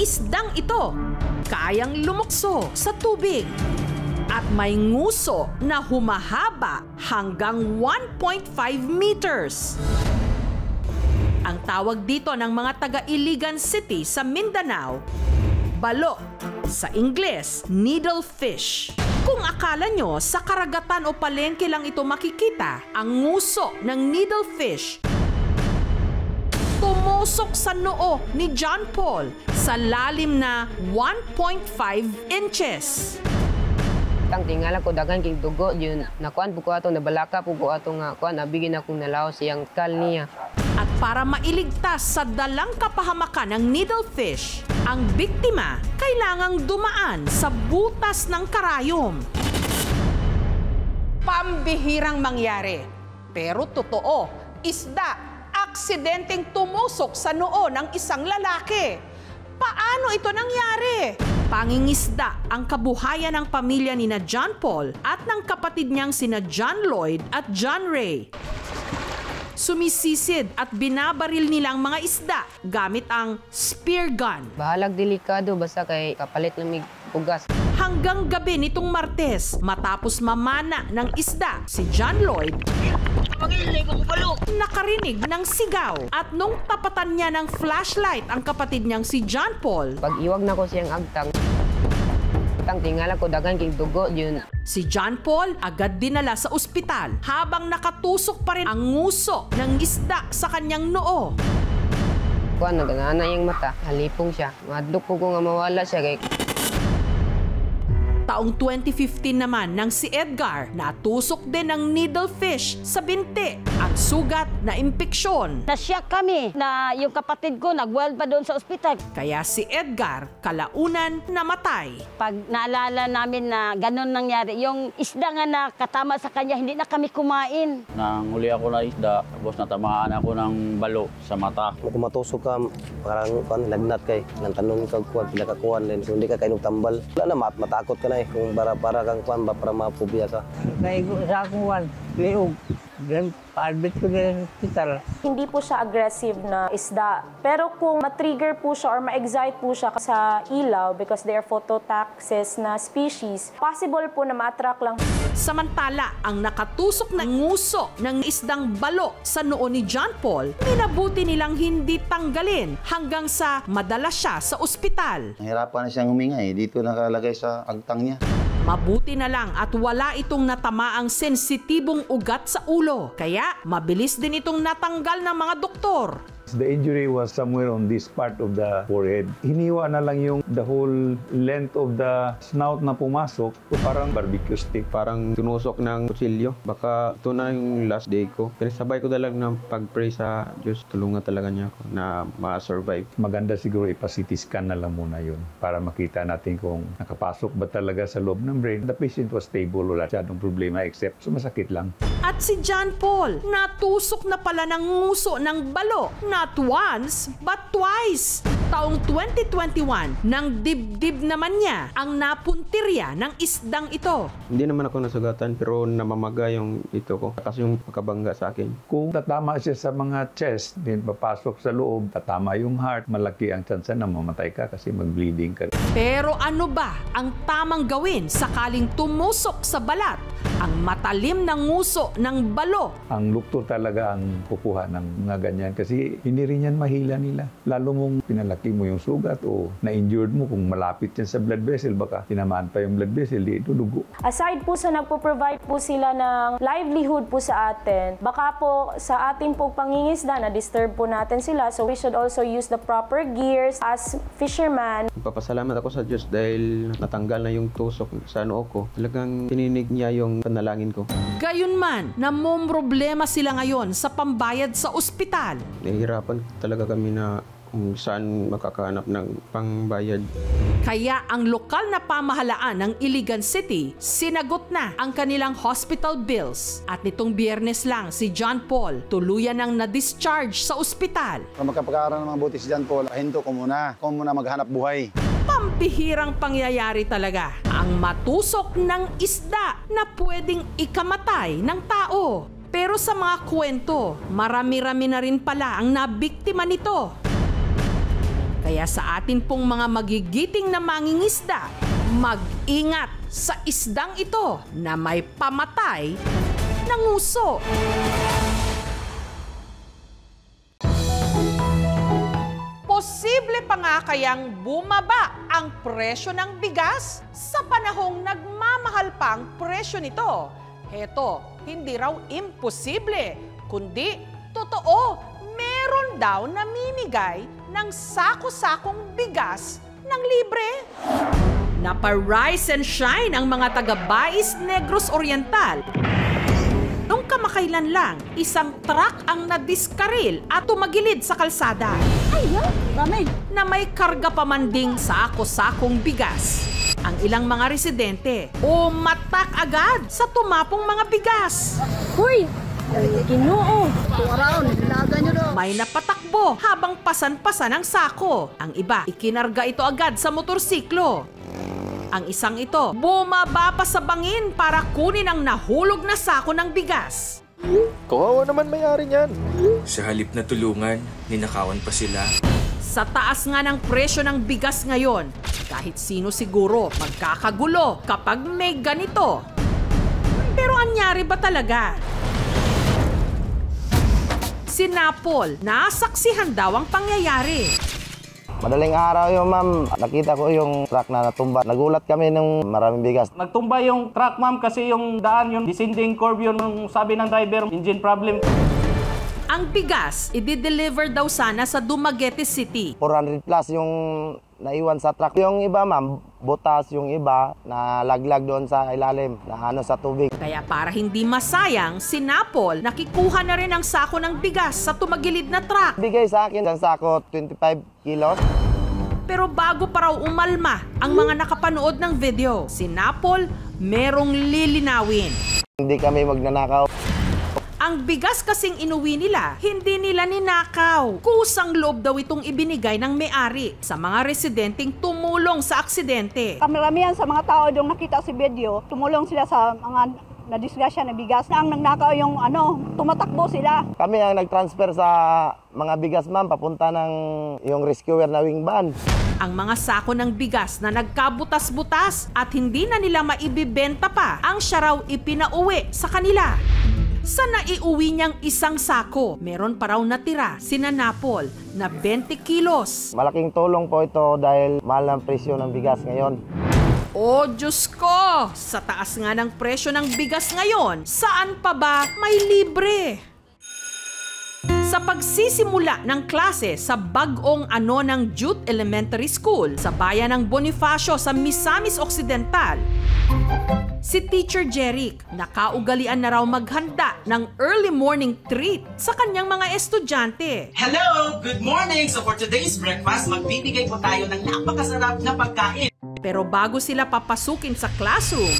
isdang ito kayang lumukso sa tubig at may nguso na humahaba hanggang 1.5 meters. Ang tawag dito ng mga taga Iligan City sa Mindanao, balo. Sa Ingles, needlefish. Kung akala nyo sa karagatan o palengke lang ito makikita, ang nguso ng needlefish tumusok sa noo ni John Paul sa lalim na 1.5 inches. Tang tingala ko dagan kay dugo yun nakuan po ko ato nabalaka po ko ato nga kuan abigin akong nalaw siyang kal niya. At para mailigtas sa dalang kapahamakan ng needlefish, ang biktima kailangang dumaan sa butas ng karayom. Pambihirang mangyari. Pero totoo, isda, aksidenteng tumusok sa noo ng isang lalaki. Paano ito nangyari? Pangingisda ang kabuhayan ng pamilya ni na John Paul at ng kapatid niyang sina John Lloyd at John Ray. Sumisisid at binabaril nila ang mga isda gamit ang spear gun. Bahalag delikado basta kay kapalit mig ugas. Hanggang gabi nitong Martes, matapos mamana ng isda, si John Lloyd. Nakarinig ng sigaw at nung tapatan niya ng flashlight ang kapatid niyang si John Paul, Pag iwag na ko siyang agtang. Tang tingala ko dagan kay dugo yun. Si John Paul agad dinala sa ospital habang nakatusok pa rin ang nguso ng isda sa kanyang noo. kuan nagangana yung mata. Halipong siya. Madlok ko ko nga mawala siya kay Taong 2015 naman nang si Edgar natusok din ng needlefish sa binti at sugat na impeksyon. Nasyak kami na yung kapatid ko nag-weld pa doon sa ospital. Kaya si Edgar kalaunan namatay. Pag naalala namin na ganun nangyari, yung isda nga na katama sa kanya, hindi na kami kumain. Nang huli ako na isda, tapos natamaan ako ng balo sa mata. Kung matusok ka, parang kan, lagnat kay. Nang tanon ka kuwan, pila ka. So, hindi ka kainog tambal. Wala na, mat matakot ka na eh. Kung para, para kang kuwan ba, para mapubia ka. Naigo sa akong wan, liog. Pa-admit ko na sa hospital. Hindi po siya aggressive na isda. Pero kung matrigger po siya or ma-excite po siya sa ilaw because they are phototaxis na species, possible po na ma-attract lang Samantala, ang nakatusok na nguso ng isdang balo sa noo ni John Paul, minabuti nilang hindi tanggalin hanggang sa madala siya sa ospital. Nahirapan na siyang huminga eh. Dito nakalagay sa agtang niya. Mabuti na lang at wala itong natamaang sensitibong ugat sa ulo. Kaya mabilis din itong natanggal ng mga doktor. The injury was somewhere on this part of the forehead. Hiniwa na lang yung the whole length of the snout na pumasok. So parang barbecue stick. parang tunusok ng kutsilyo. Baka ito na yung last day ko. Pinasabay ko talaga ng pag-pray sa Diyos. Tulungan talaga niya ako na ma-survive. Maganda siguro ipa-CT scan na lang muna yun para makita natin kung nakapasok ba talaga sa loob ng brain. The patient was stable, wala siyadong problema except sumasakit lang. At si John Paul, natusok na pala ng nguso ng balo. Not once, but twice. Taong 2021, nang dibdib naman niya ang napuntirya ng isdang ito. Hindi naman ako nasugatan pero namamaga yung ito ko. Kasi yung pagkabangga sa akin. Kung tatama siya sa mga chest, din papasok sa loob, tatama yung heart, malaki ang chance na mamatay ka kasi mag-bleeding ka. Pero ano ba ang tamang gawin sakaling tumusok sa balat ang matalim na nguso ng balo? Ang lukto talaga ang kukuha ng mga ganyan kasi hindi rin yan mahila nila. Lalo mong pinalaki mo yung sugat o na-injured mo kung malapit yan sa blood vessel, baka tinamaan pa yung blood vessel, di ito dugo. Aside po sa nagpo-provide po sila ng livelihood po sa atin, baka po sa ating po pangingisda na disturb po natin sila. So we should also use the proper gears as fisherman. Papasalamat ako sa Diyos dahil natanggal na yung tusok sa noo ko. Talagang tininig niya yung panalangin ko. Gayunman, namomroblema sila ngayon sa pambayad sa ospital. Nahihirapan talaga kami na kung saan makakahanap ng pangbayad. Kaya ang lokal na pamahalaan ng Iligan City, sinagot na ang kanilang hospital bills. At nitong biyernes lang si John Paul tuluyan ang na-discharge sa ospital. Kung magkapag-aaral ng mga buti si John Paul, hinto ko muna. Kung muna maghanap buhay. Pampihirang pangyayari talaga ang matusok ng isda na pwedeng ikamatay ng tao. Pero sa mga kwento, marami-rami na rin pala ang nabiktima nito. Kaya sa atin pong mga magigiting na mangingisda, mag-ingat sa isdang ito na may pamatay ng nguso. Posible pa nga kayang bumaba ang presyo ng bigas sa panahong nagmamahal pang presyo nito. Heto, hindi raw imposible, kundi totoo, meron daw namimigay ng sako-sakong bigas ng libre. Napa-rise and shine ang mga taga-Bais Negros Oriental Nung kamakailan lang, isang truck ang nadiskaril at tumagilid sa kalsada. Ay, ramay. Na may karga pamanding sako-sakong bigas. Ang ilang mga residente umatak agad sa tumapong mga bigas. Hoy! Ginoo! May napatakbo habang pasan-pasan ang sako. Ang iba, ikinarga ito agad sa motorsiklo. Ang isang ito, bumaba pa sa bangin para kunin ang nahulog na sako ng bigas. Kawawa naman may-ari niyan. Sa halip na tulungan, ninakawan pa sila. Sa taas nga ng presyo ng bigas ngayon, kahit sino siguro magkakagulo kapag may ganito. Pero anyari ba talaga? Si Napol, nasaksihan daw ang pangyayari. Madaling araw yun, ma'am. Nakita ko yung truck na natumba. Nagulat kami ng maraming bigas. Nagtumba yung truck, ma'am, kasi yung daan, yung descending curve yun, yung sabi ng driver, engine problem. Ang bigas, i-deliver daw sana sa Dumaguete City. 400 plus yung naiwan sa truck. Yung iba, ma'am, butas yung iba na laglag doon sa ilalim, na ano sa tubig. Kaya para hindi masayang, si Napol nakikuha na rin ang sako ng bigas sa tumagilid na truck. Bigay sa akin ang sako 25 kilos. Pero bago pa raw umalma ang mga nakapanood ng video, si Napol merong lilinawin. Hindi kami magnanakaw. Ang bigas kasing inuwi nila, hindi nila ninakaw. Kusang loob daw itong ibinigay ng may-ari sa mga residenteng tumulong sa aksidente. Kamaramihan sa mga tao yung nakita si video, tumulong sila sa mga nadisgrasya na bigas. Ang nagnakaw yung ano, tumatakbo sila. Kami ang nag-transfer sa mga bigas, ma'am, papunta ng yung rescuer na wing van. Ang mga sako ng bigas na nagkabutas-butas at hindi na nila maibibenta pa, ang siya raw ipinauwi sa kanila. Sa naiuwi niyang isang sako, meron pa raw natira si Nanapol na 20 kilos. Malaking tulong po ito dahil mahal ang presyo ng bigas ngayon. Oh, Diyos ko! Sa taas nga ng presyo ng bigas ngayon, saan pa ba may libre? Sa pagsisimula ng klase sa bagong ano ng Jute Elementary School sa bayan ng Bonifacio sa Misamis Occidental, si Teacher Jeric nakaugalian na raw maghanda ng early morning treat sa kanyang mga estudyante. Hello! Good morning! So for today's breakfast, magbibigay po tayo ng napakasarap na pagkain. Pero bago sila papasukin sa classroom,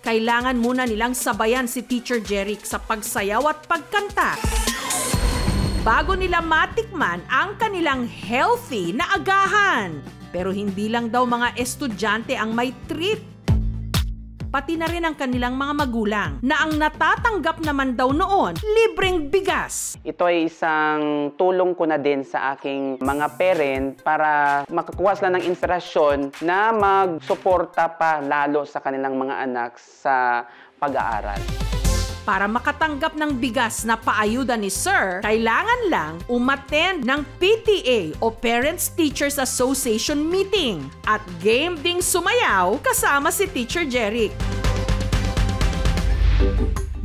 kailangan muna nilang sabayan si Teacher Jeric sa pagsayaw at pagkanta bago nila matikman ang kanilang healthy na agahan. Pero hindi lang daw mga estudyante ang may treat. Pati na rin ang kanilang mga magulang na ang natatanggap naman daw noon, libreng bigas. Ito ay isang tulong ko na din sa aking mga parent para makakuha sila ng inspirasyon na magsuporta pa lalo sa kanilang mga anak sa pag-aaral. Para makatanggap ng bigas na paayuda ni Sir, kailangan lang umattend ng PTA o Parents Teachers Association meeting at game ding sumayaw kasama si Teacher Jeric.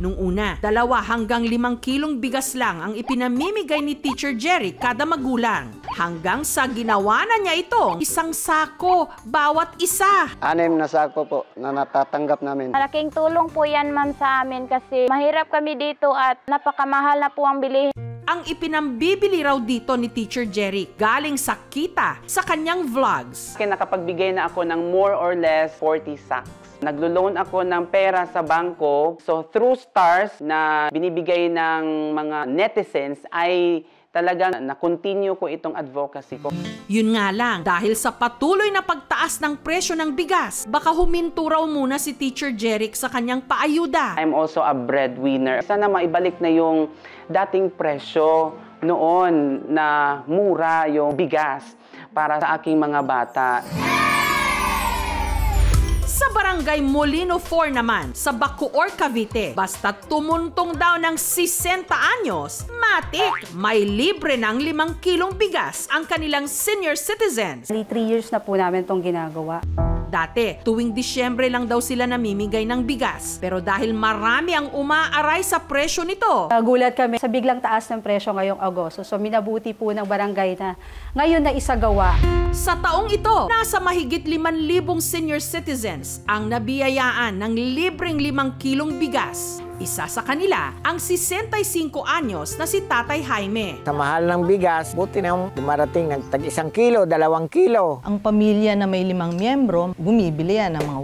Nung una, dalawa hanggang limang kilong bigas lang ang ipinamimigay ni Teacher Jerry kada magulang. Hanggang sa ginawa na niya itong isang sako bawat isa. Anim na sako po na natatanggap namin. Malaking tulong po yan ma'am sa amin kasi mahirap kami dito at napakamahal na po ang bilihin. Ang ipinambibili raw dito ni Teacher Jerry galing sa kita sa kanyang vlogs. Kaya nakapagbigay na ako ng more or less 40 sacks. Naglo-loan ako ng pera sa bangko. So through stars na binibigay ng mga netizens ay talagang na-continue ko itong advocacy ko. Yun nga lang, dahil sa patuloy na pagtaas ng presyo ng bigas, baka huminto raw muna si Teacher Jeric sa kanyang paayuda. I'm also a breadwinner. Sana maibalik na yung dating presyo noon na mura yung bigas para sa aking mga bata. Barangay Molino 4 naman, sa Bacoor, Cavite, basta tumuntong daw ng 60 anyos, matik, may libre ng 5 kilong bigas ang kanilang senior citizens. 3 years na po namin itong ginagawa. Dati, tuwing Disyembre lang daw sila namimigay ng bigas. Pero dahil marami ang umaaray sa presyo nito, Nagulat kami sa biglang taas ng presyo ngayong Agosto. So minabuti po ng barangay na ngayon na isagawa. Sa taong ito, nasa mahigit 5,000 senior citizens ang nabiyayaan ng libreng 5 kilong bigas. Isa sa kanila ang 65 anyos na si Tatay Jaime. Sa mahal ng bigas, buti na yung dumarating ng tag isang kilo, dalawang kilo. Ang pamilya na may limang miyembro, bumibili yan ng mga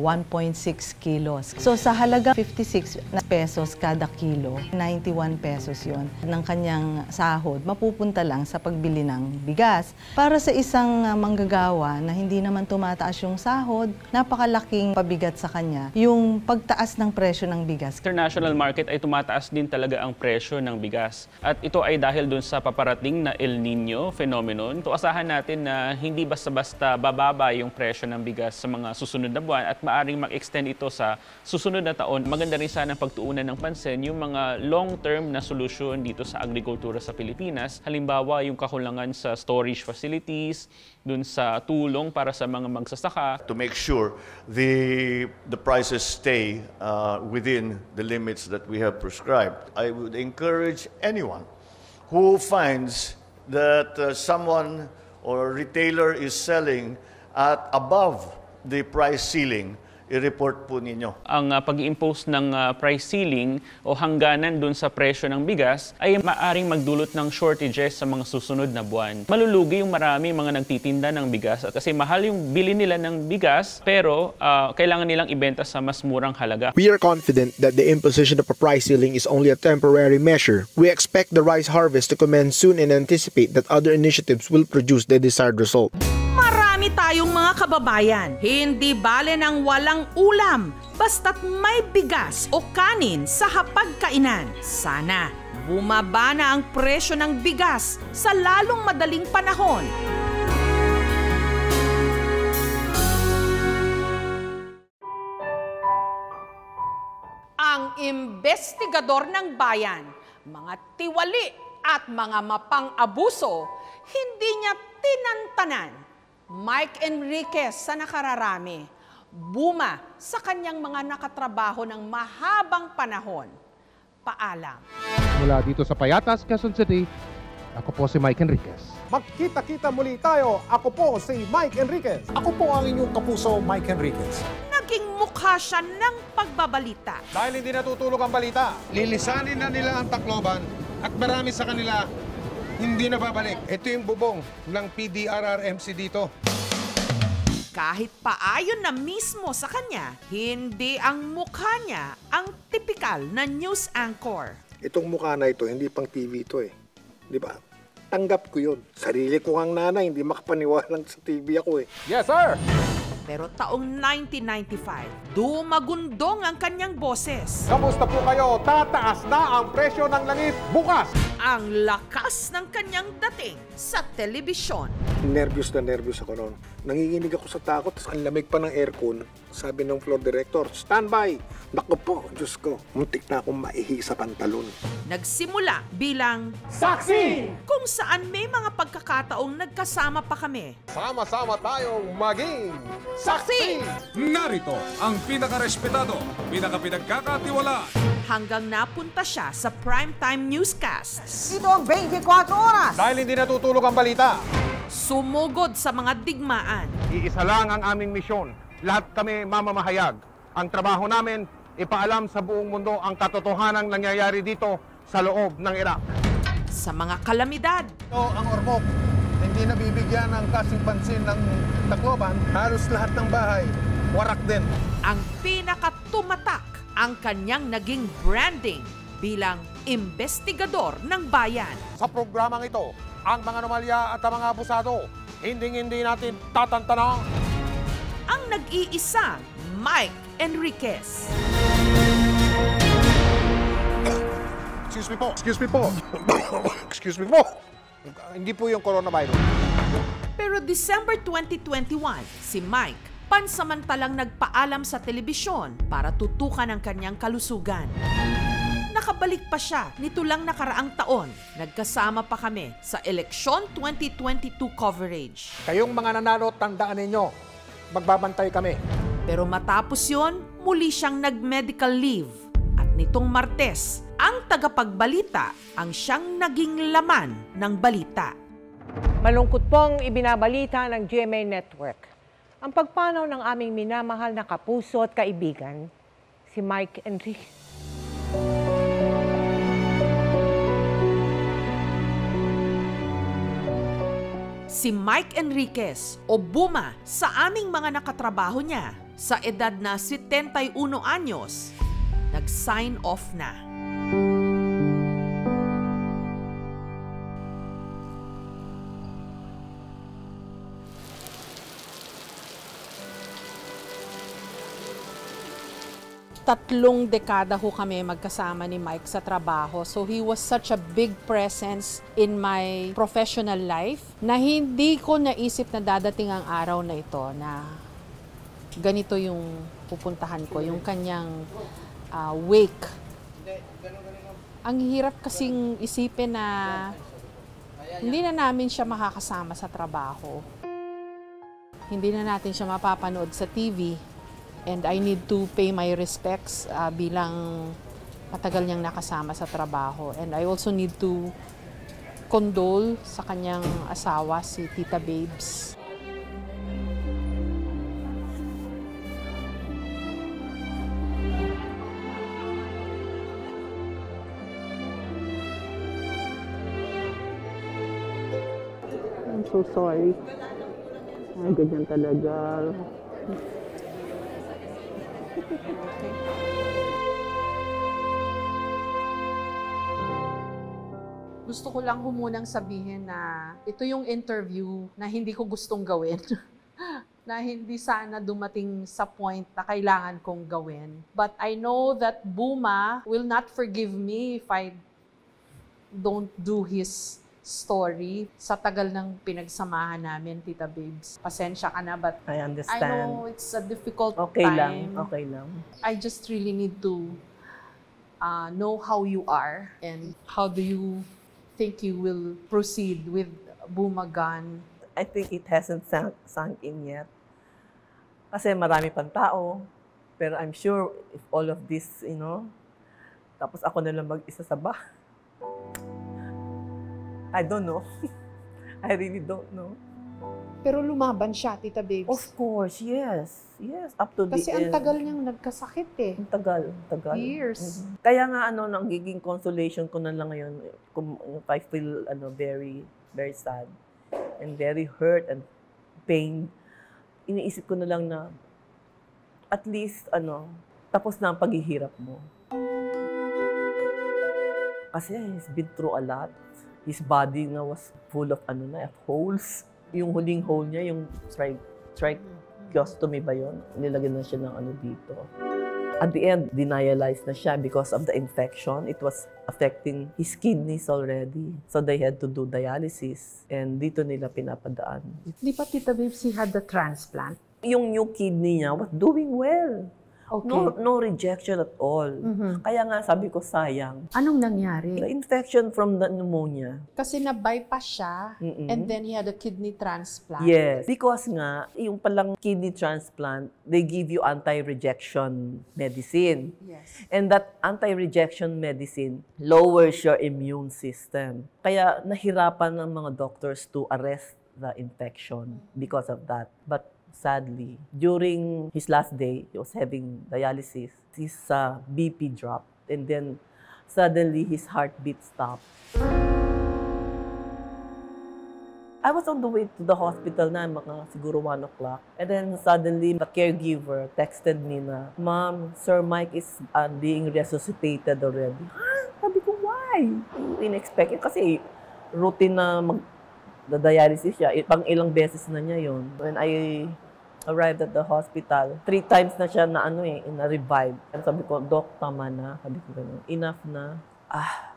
1.6 kilos. So sa halaga 56 na pesos kada kilo, 91 pesos yon ng kanyang sahod, mapupunta lang sa pagbili ng bigas. Para sa isang uh, manggagawa na hindi naman tumataas yung sahod, napakalaking pabigat sa kanya yung pagtaas ng presyo ng bigas. international market ay tumataas din talaga ang presyo ng bigas. At ito ay dahil dun sa paparating na El Nino phenomenon. Ito asahan natin na hindi basta-basta bababa yung presyo ng bigas sa mga susunod na buwan at maaring mag-extend ito sa susunod na taon. Maganda rin sana pagtuunan ng pansin yung mga long-term na solusyon dito sa agrikultura sa Pilipinas. Halimbawa, yung kakulangan sa storage facilities, dun sa tulong para sa mga magsasaka. to make sure the, the prices stay uh, within the limits that we have prescribed. I would encourage anyone who finds that uh, someone or retailer is selling at above the price ceiling, i-report po ninyo. ang uh, pag-impose ng uh, price ceiling o hangganan dun sa presyo ng bigas ay maaring magdulot ng shortages sa mga susunod na buwan. Malulugi yung marami mga nagtitinda ng bigas at kasi mahal yung bili nila ng bigas pero uh, kailangan nilang ibenta sa mas murang halaga. We are confident that the imposition of a price ceiling is only a temporary measure. We expect the rice harvest to commence soon and anticipate that other initiatives will produce the desired result. Tayong mga kababayan. Hindi bale ng walang ulam, basta't may bigas o kanin sa hapagkainan. Sana bumaba na ang presyo ng bigas sa lalong madaling panahon. Ang investigador ng bayan, mga tiwali at mga mapang-abuso, hindi niya tinantanan Mike Enriquez sa nakararami, buma sa kanyang mga nakatrabaho ng mahabang panahon. Paalam. Mula dito sa Payatas, Quezon City, ako po si Mike Enriquez. Magkita-kita muli tayo. Ako po si Mike Enriquez. Ako po ang inyong kapuso, Mike Enriquez. Naging mukha siya ng pagbabalita. Dahil hindi natutulog ang balita, lilisanin na nila ang Tacloban at marami sa kanila hindi na babalik. Ito yung bubong ng PDRRMC dito. Kahit paayon na mismo sa kanya, hindi ang mukha niya ang typical na news anchor. Itong mukha na ito, hindi pang TV ito eh. Di ba? Tanggap ko yun. Sarili ko ang nanay, hindi makapaniwalang sa TV ako eh. Yes, sir! Pero taong 1995, dumagundong ang kanyang boses. Kamusta po kayo? Tataas na ang presyo ng langis bukas! Ang lakas ng kanyang dating sa telebisyon. Nervyos na nervyos ako noon. Nanginginig ako sa takot, tapos ang lamig pa ng aircon. Sabi ng floor director, standby! Naku po, Diyos ko, muntik na akong maihi sa pantalon. Nagsimula bilang Saksi! Kung saan may mga pagkakataong nagkasama pa kami. Sama-sama tayong maging saksi! Narito ang pinakarespetado, pinakapinagkakatiwala. Hanggang napunta siya sa primetime newscast. Ito ang 24 oras! Dahil hindi natutulog ang balita. Sumugod sa mga digmaan. Iisa lang ang aming misyon. Lahat kami mamamahayag. Ang trabaho namin, ipaalam sa buong mundo ang katotohanan nangyayari dito sa loob ng Iraq. Sa mga kalamidad. Ito ang ormok. Hindi nabibigyan ng kasing pansin ng Tacloban. Halos lahat ng bahay, warak din. Ang pinakatumatak ang kanyang naging branding bilang investigador ng bayan. Sa programang ito, ang mga anomalya at ang mga abusado, hindi-hindi natin tatantana. Ang nag-iisang Mike Enriquez. Excuse me po. Excuse me po. Excuse me po. Hindi po yung coronavirus. Pero December 2021, si Mike pansamantalang nagpaalam sa telebisyon para tutukan ang kanyang kalusugan. Nakabalik pa siya nito lang nakaraang taon. Nagkasama pa kami sa eleksyon 2022 coverage. Kayong mga nanalo, tandaan ninyo, magbabantay kami. Pero matapos yon, muli siyang nag-medical leave. At nitong Martes, ang tagapagbalita ang siyang naging laman ng balita. Malungkot pong ibinabalita ng GMA Network ang pagpanaw ng aming minamahal na kapuso at kaibigan, si Mike Enriquez. Si Mike Enriquez o Buma sa aming mga nakatrabaho niya sa edad na 71 anyos, nag-sign off na. Tatlong dekada ho kami magkasama ni Mike sa trabaho. So he was such a big presence in my professional life na hindi ko naisip na dadating ang araw na ito na ganito yung pupuntahan ko, yung kanyang uh, wake. Ang hirap kasing isipin na hindi na namin siya makakasama sa trabaho. Hindi na natin siya mapapanood sa TV and I need to pay my respects uh, bilang matagal niyang nakasama sa trabaho. And I also need to condole sa kanyang asawa, si Tita Babes. I'm so sorry. Ay, ganyan talaga. Gusto ko lang humunang sabihin na ito yung interview na hindi ko gustong gawin. na hindi sana dumating sa point na kailangan kong gawin. But I know that Buma will not forgive me if I don't do his story sa tagal ng pinagsamahan namin, Tita Babes. Pasensya ka na, but I I understand. know it's a difficult Okay time. lang, okay lang. I just really need to uh, know how you are and how do you think you will proceed with Bumagan. I think it hasn't sunk, sunk in yet. Kasi marami pang tao. Pero I'm sure if all of this, you know, tapos ako na lang mag-isa sa bahay. I don't know. I really don't know. Pero lumaban siya, Tita Babes. Of course, yes. Yes, up to Kasi the ang end. tagal niyang nagkasakit eh. Ang tagal, ang tagal. Years. Mhm. Kaya nga ano, nagiging consolation ko na lang ngayon, kung I feel ano, very, very sad and very hurt and pain, iniisip ko na lang na at least, ano, tapos na ang paghihirap mo. Kasi he's been through a lot. His body nga was full of ano na, holes. Yung huling hole niya, yung tri trichostomy ba yun? Nilagyan na siya ng ano dito. At the end, denialized na siya because of the infection. It was affecting his kidneys already. So they had to do dialysis. And dito nila pinapadaan. Di ba, Tita Babes, he had the transplant? Yung new kidney niya was doing well. Okay. No, no rejection at all. Mhm. Kaya nga sabi ko, sayang. Anong nangyari? The infection from the pneumonia. Kasi na-bypass siya Mm-mm. and then he had a kidney transplant. Yes. Because nga, yung palang kidney transplant, they give you anti-rejection medicine. Yes. And that anti-rejection medicine lowers your immune system. Kaya nahirapan ng mga doctors to arrest the infection because of that. But sadly, during his last day, he was having dialysis. His uh, BP dropped. And then suddenly his heartbeat stopped. I was on the way to the hospital na mga siguro 1 o'clock. And then suddenly, the caregiver texted me na, Mom, Sir Mike is uh, being resuscitated already. Ha? Sabi ko, why? Inexpected. Kasi routine na mag dialysis siya. Pang ilang beses na niya yon. When I arrived at the hospital, three times na siya na ano eh, na revive. And sabi ko, Doc, tama na. Sabi ko enough na. Ah,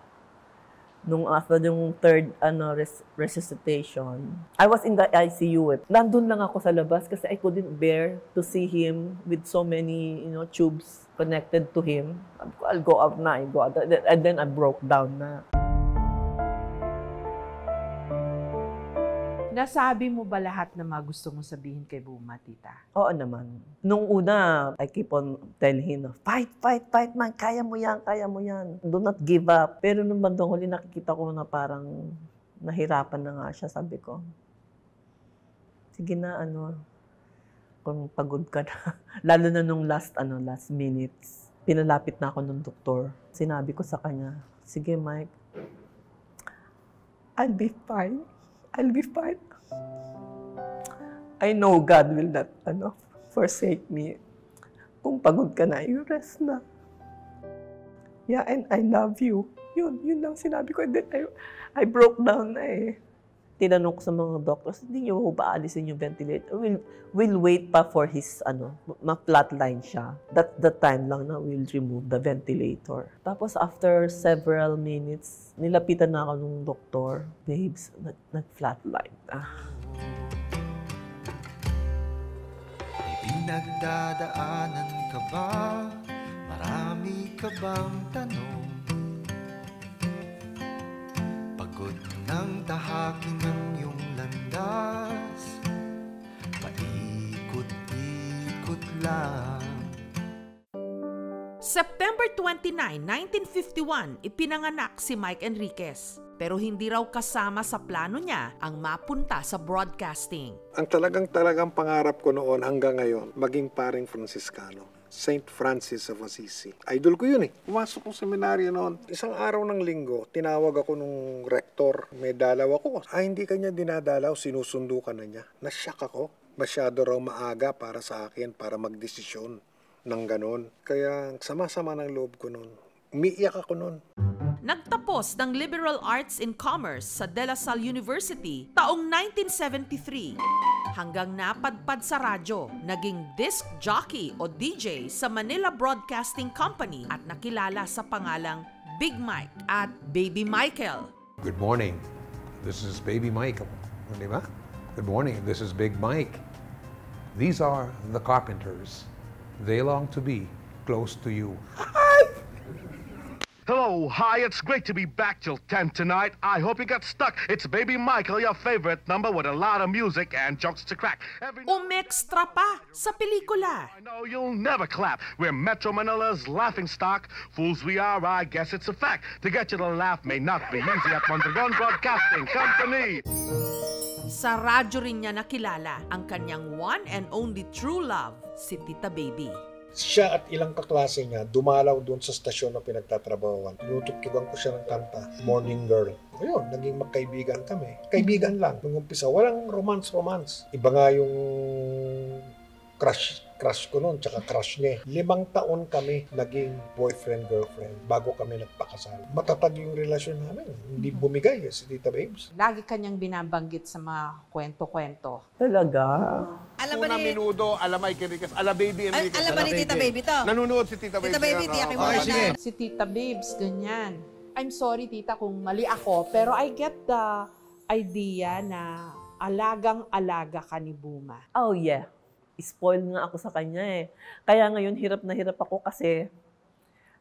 Nung after yung third ano res- resuscitation, I was in the ICU. Eh. Nandun lang ako sa labas kasi I couldn't bear to see him with so many, you know, tubes connected to him. I'll go out na, I'll go out. And then I broke down na. Nasabi mo ba lahat na mga gusto mong sabihin kay Buma, tita? Oo naman. Nung una, I keep on telling him, fight, fight, fight man, kaya mo yan, kaya mo yan. Do not give up. Pero nung bandang huli, nakikita ko na parang nahirapan na nga siya, sabi ko. Sige na, ano, kung pagod ka na. Lalo na nung last, ano, last minutes. Pinalapit na ako ng doktor. Sinabi ko sa kanya, sige Mike, I'll be fine. I'll be fine. I know God will not ano, forsake me. Kung pagod ka na, you rest na. Yeah, and I love you. Yun, yun lang sinabi ko. And then I, I broke down na eh. Tinanong ko sa mga doctors, hindi niyo ba aalisin yung ventilator? We'll, we'll wait pa for his, ano, ma-flatline siya. That's the time lang na we'll remove the ventilator. Tapos after several minutes, nilapitan na ako ng doktor. Babes, nag, nag-flatline na. Pinagdadaanan ka ba? Marami ka bang tanong? Pagod nang tahakin ang iyong landas Paikot-ikot lang September 29, 1951, ipinanganak si Mike Enriquez. Pero hindi raw kasama sa plano niya ang mapunta sa broadcasting. Ang talagang-talagang pangarap ko noon hanggang ngayon, maging paring Franciscano. St. Francis of Assisi. Idol ko yun eh. Pumasok kong seminaryo noon. Isang araw ng linggo, tinawag ako nung rektor. May dalaw ako. Ah, hindi kanya dinadalaw, sinusundo ka na niya. Nasyak ako. Masyado raw maaga para sa akin para magdesisyon ng ganon. Kaya sama-sama ng loob ko noon. Umiiyak ako noon. Nagtapos ng Liberal Arts in Commerce sa De La Salle University taong 1973 hanggang napadpad sa radyo, naging disc jockey o DJ sa Manila Broadcasting Company at nakilala sa pangalang Big Mike at Baby Michael. Good morning. This is Baby Michael. Di ba? Good morning. This is Big Mike. These are the Carpenters. They long to be close to you. Hello, hi, it's great to be back till 10 tonight. I hope you got stuck. It's Baby Michael, your favorite number with a lot of music and jokes to crack. Every Umextra pa sa pelikula. I know you'll never clap. We're Metro Manila's laughing stock. Fools we are, I guess it's a fact. To get you to laugh may not be easy at Mondragon Broadcasting Company. Sa radyo rin niya nakilala ang kanyang one and only true love, si Tita Baby. Siya at ilang kaklase niya dumalaw doon sa stasyon na pinagtatrabahuan. Tinutugtugan ko siya ng kanta, Morning Girl. Ayun, naging magkaibigan kami. Kaibigan lang. Nung umpisa, walang romance-romance. Iba nga yung crush crush ko noon, tsaka crush niya. eh. Limang taon kami naging boyfriend-girlfriend bago kami nagpakasal. Matatag yung relasyon namin. Hindi bumigay eh, si Tita Babes. Lagi kanyang binabanggit sa mga kwento-kwento. Talaga? Alam ba Una ni... minuto, ala Mike Enriquez, ala Baby Enriquez. alam ba ni Tita Baby to? Nanonood si Tita Baby. Tita Baby, yan, tiyakin mo Okay, sige. Si Tita Babes, ganyan. I'm sorry, tita, kung mali ako, pero I get the idea na alagang-alaga ka ni Buma. Oh yeah. Spoil nga ako sa kanya eh. Kaya ngayon hirap na hirap ako kasi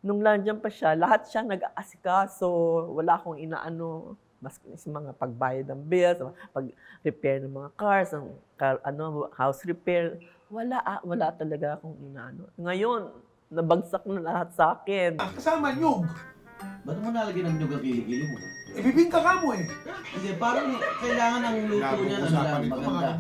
nung nandiyan pa siya, lahat siya nag-aasikaso. Wala akong inaano. Mas sa mga pagbayad ng bills, pag-repair ng mga cars, ng car, ano, house repair. Wala, ah, wala talaga akong inaano. Ngayon, nabagsak na lahat sa akin. Kasama nyug. Ba't mo nalagyan ng nyug ang kilikili mo? Ibibingka ka mo eh. Hindi, parang kailangan ang luto niya na lang maganda.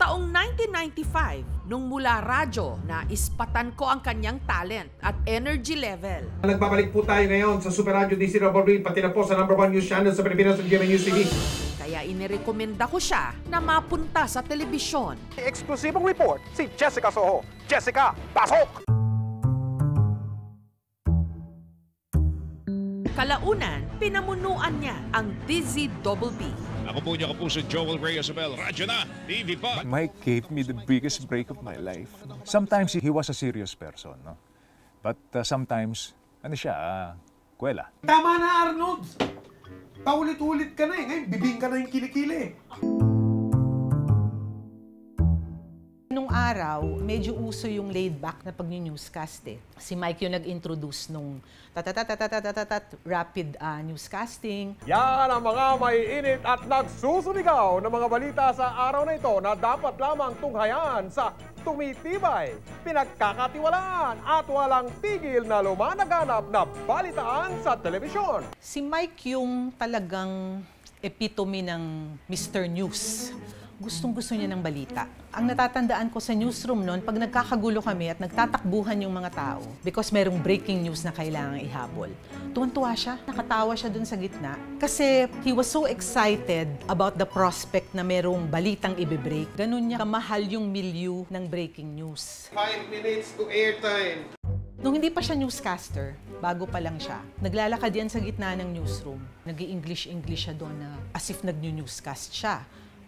Taong 1995, nung mula radyo na ispatan ko ang kanyang talent at energy level. Nagbabalik po tayo ngayon sa Super Radio DC Read, pati na po sa number one news channel sa Pilipinas ng GMA News TV. Kaya inirekomenda ko siya na mapunta sa telebisyon. Eksklusibong report si Jessica Soho. Jessica, pasok! Kalaunan, pinamunuan niya ang Dizzy Double B. Ako po niyo kapuso Joel Reyes Abel. Radyo na, TV pa. Mike gave me the biggest break of my life. Sometimes he was a serious person, no? But uh, sometimes, ano siya, ah, eskwela. Tama na, Arnold! Paulit-ulit ka na eh. Ngayon, bibing ka na yung kilikili. Nung araw, medyo uso yung laid-back na pag-newscast eh. Si Mike yung nag-introduce nung tatatatatatatatat rapid ah, newscasting. Yan ang mga may init at nagsusuligaw ng mga balita sa araw na ito na dapat lamang tunghayan sa tumitibay, pinagkakatiwalaan at walang tigil na lumanaganap na balitaan sa telebisyon. Si Mike yung talagang epitome ng Mr. News. Gustong-gusto niya ng balita. Ang natatandaan ko sa newsroom noon, pag nagkakagulo kami at nagtatakbuhan yung mga tao, because merong breaking news na kailangan ihabol, tuwan-tuwa siya, nakatawa siya dun sa gitna. Kasi he was so excited about the prospect na merong balitang ibe-break. Ganun niya kamahal yung milieu ng breaking news. Five minutes to airtime. Nung hindi pa siya newscaster, bago pa lang siya, naglalakad yan sa gitna ng newsroom. nag english english siya doon na as if nag-newscast siya.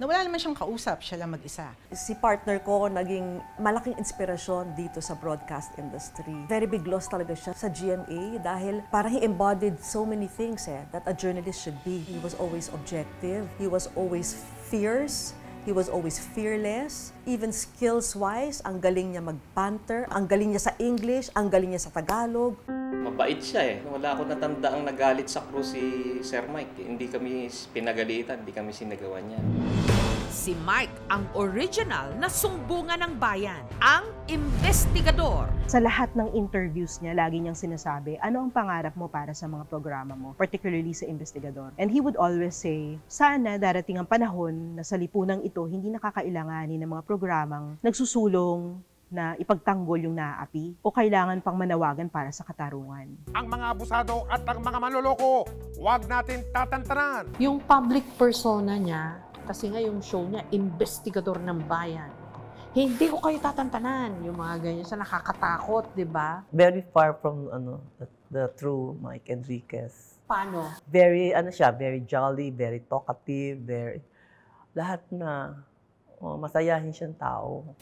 Na wala naman siyang kausap, siya lang mag-isa. Si partner ko naging malaking inspirasyon dito sa broadcast industry. Very big loss talaga siya sa GMA dahil parang he embodied so many things eh, that a journalist should be. He was always objective, he was always fierce, He was always fearless. Even skills-wise, ang galing niya mag-banter, ang galing niya sa English, ang galing niya sa Tagalog. Mabait siya eh. Wala akong natanda ang nagalit sa crew si Sir Mike. Hindi kami pinagalitan, hindi kami sinagawan niya. Si Mike ang original na sumbungan ng bayan, ang investigador. Sa lahat ng interviews niya, lagi niyang sinasabi, ano ang pangarap mo para sa mga programa mo, particularly sa investigador. And he would always say, sana darating ang panahon na sa lipunang ito, hindi nakakailanganin ng mga programang nagsusulong na ipagtanggol yung naaapi o kailangan pang manawagan para sa katarungan. Ang mga abusado at ang mga manloloko, huwag natin tatantanan. Yung public persona niya, kasi nga yung show niya, investigador ng bayan. Hindi ko kayo tatantanan. Yung mga ganyan sa nakakatakot, di ba? Very far from ano the, the true Mike Enriquez. Paano? Very ano siya, very jolly, very talkative, very lahat na oh, masayahin siyang tao.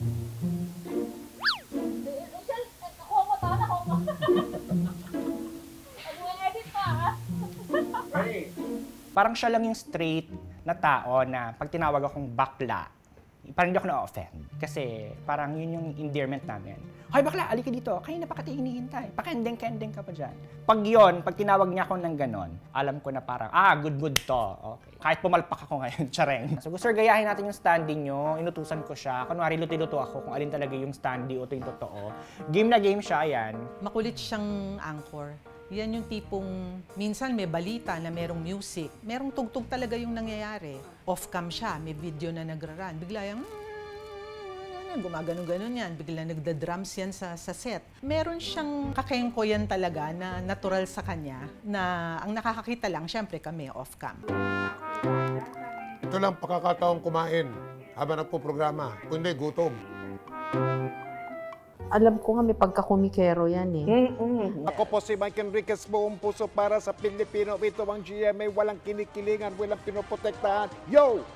Parang siya lang yung straight na tao na pag tinawag akong bakla, parang hindi ako na-offend. Kasi parang yun yung endearment namin. Hoy bakla, alika dito. Kayo na pakati hinihintay. Pakendeng-kendeng ka pa dyan. Pag yon, pag tinawag niya ako ng ganon, alam ko na parang, ah, good mood to. Okay. Kahit pumalpak ako ngayon, tsareng. So, sir, gayahin natin yung standing nyo. Inutusan ko siya. Kunwari, luti-luto ako kung alin talaga yung standy o ito yung totoo. Game na game siya, yan. Makulit siyang anchor. Yan yung tipong minsan may balita na merong music. Merong tugtog talaga yung nangyayari. Off-cam siya, may video na nagra-run. Bigla yung gumagano-ganon yan. Bigla nagda-drums yan sa, sa set. Meron siyang kakengko yan talaga na natural sa kanya na ang nakakakita lang, syempre kami, off-cam. Ito lang pakakataong kumain habang nagpo-programa. Kundi gutom. Alam ko nga may pagkakumikero yan eh. Ako po si Mike Enriquez, buong puso para sa Pilipino. Ito ang GMA, walang kinikilingan, walang pinoprotektahan. Yo!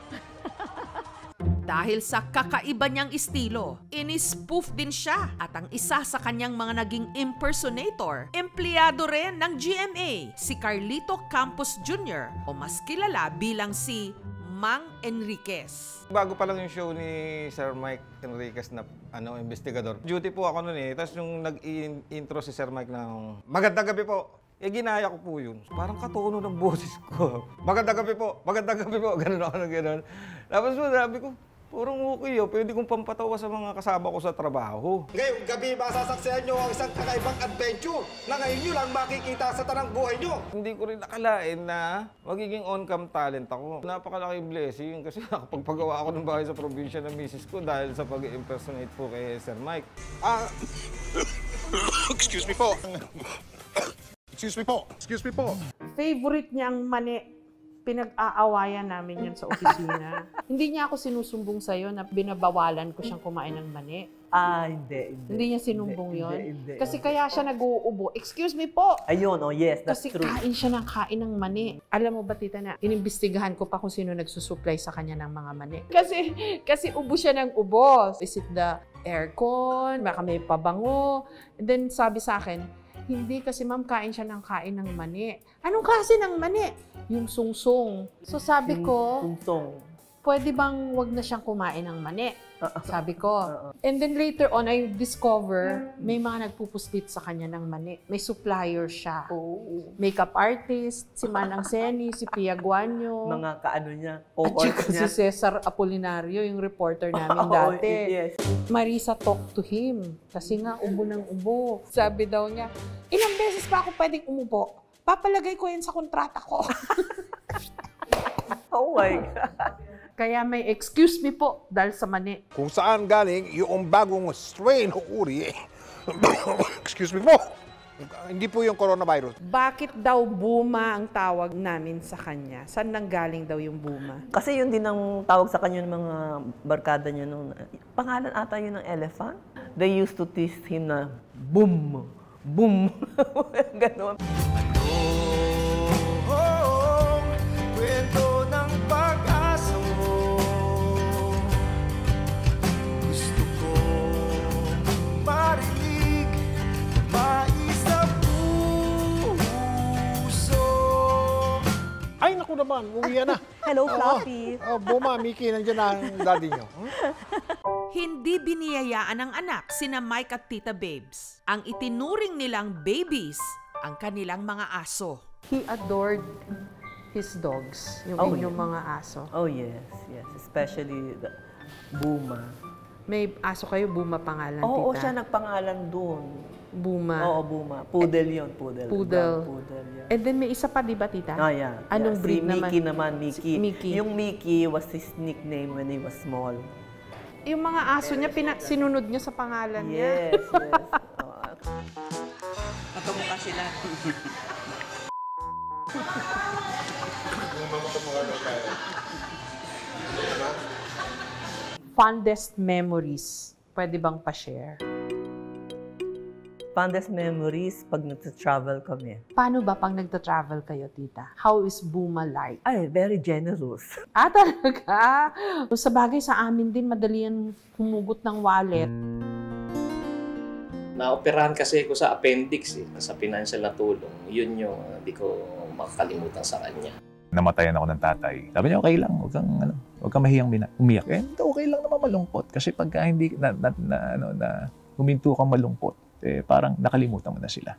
Dahil sa kakaiba niyang estilo, inispoof din siya at ang isa sa kanyang mga naging impersonator, empleyado rin ng GMA, si Carlito Campos Jr. o mas kilala bilang si Mang Enriquez. Bago pa lang yung show ni Sir Mike Enriquez na ano, investigador. Duty po ako noon eh. Tapos yung nag-intro si Sir Mike ng magandang gabi po. Eh, ginaya ko po yun. Parang katono ng boses ko. magandang gabi po, magandang gabi po. Ganun ako ng ganun. Tapos po, sabi ko, Parang okay oh. Pwede kong pampatawa sa mga kasama ko sa trabaho. Ngayong gabi, masasaksihan nyo ang isang kakaibang adventure na ngayon nyo lang makikita sa tanang buhay nyo. Hindi ko rin nakalain na magiging on-cam talent ako. Napakalaking blessing kasi nakapagpagawa ako ng bahay sa probinsya ng misis ko dahil sa pag-impersonate po kay Sir Mike. Ah, excuse me po. Excuse me po. Excuse me po. Favorite niyang mani pinag-aawayan namin yan sa opisina. hindi niya ako sinusumbong sa'yo na binabawalan ko siyang kumain ng mani. Ah, hindi. Hindi, Hindi niya sinumbong Hindi, yon. hindi, hindi. Kasi kaya siya nag-uubo. Excuse me po! Ayun, oh yes, that's Kasi true. kain siya ng kain ng mani. Alam mo ba, tita, na inimbestigahan ko pa kung sino nagsusupply sa kanya ng mga mani. Kasi, kasi ubo siya ng ubo. Is it the aircon? Baka may pabango. And then sabi sa akin, Hindi kasi ma'am, kain siya ng kain ng mani. Anong klase ng mani? Yung sungsong. So sabi ko, Sungsong. pwede bang wag na siyang kumain ng mani? Sabi ko. And then later on, I discover may mga nagpupuslit sa kanya ng mani. May supplier siya. Makeup artist, si Manang Seni, si Pia Guanyo. Mga kaano niya, At saka niya. si Cesar Apolinario, yung reporter namin Oo, dati. yes. Marisa talk to him. Kasi nga, ubo ng ubo. Sabi daw niya, ilang beses pa ako pwedeng umupo? Papalagay ko yan sa kontrata ko. oh my God. Kaya may excuse me po dahil sa mani. Kung saan galing yung bagong strain o uri. Excuse me po. Hindi po yung coronavirus. Bakit daw Buma ang tawag namin sa kanya? Saan nanggaling daw yung Buma? Kasi yun din ang tawag sa kanya ng mga barkada niya nung pangalan ata yun ng elephant. They used to tease him na boom, boom. Ganon. Oh, Ay, naku naman, uwi na. Hello, Oo. Fluffy. Oh, Buma, Mickey, nandiyan na ang daddy niyo. Hmm? Hindi biniyayaan ng anak sina Mike at Tita Babes. Ang itinuring nilang babies ang kanilang mga aso. He adored his dogs, yung Oh, inyong yeah. mga aso. Oh yes, yes. Especially the Buma. May aso kayo, Buma pangalan, Oo, tita? siya nagpangalan doon. Buma. Oo, Buma. Poodle yun, poodle. Poodle. Brown Poodle yun. And then may isa pa, di ba, tita? Ah, yeah. Anong yeah. breed si naman? Mickey naman, Mickey. Si Mickey. Yung Mickey was his nickname when he was small. Yung mga aso niya, pina- sinunod niya sa pangalan niya. Yes, yes. Magkamukha sila. Fondest memories. Pwede bang pa-share? Fondest memories pag nagta-travel kami. Paano ba pag nagta-travel kayo, tita? How is Buma like? Ay, very generous. Ah, talaga? Sa bagay, sa amin din, madali yan humugot ng wallet. Naoperahan kasi ko sa appendix eh, sa financial na tulong. Yun yung hindi ko makakalimutan sa kanya. namatayan ako ng tatay. Sabi niya, okay lang, huwag kang, ano, huwag kang mahiyang mina- umiyak. Eh, okay lang naman malungkot. Kasi pagka hindi, na, na, na, ano, na huminto kang malungkot, eh, parang nakalimutan mo na sila.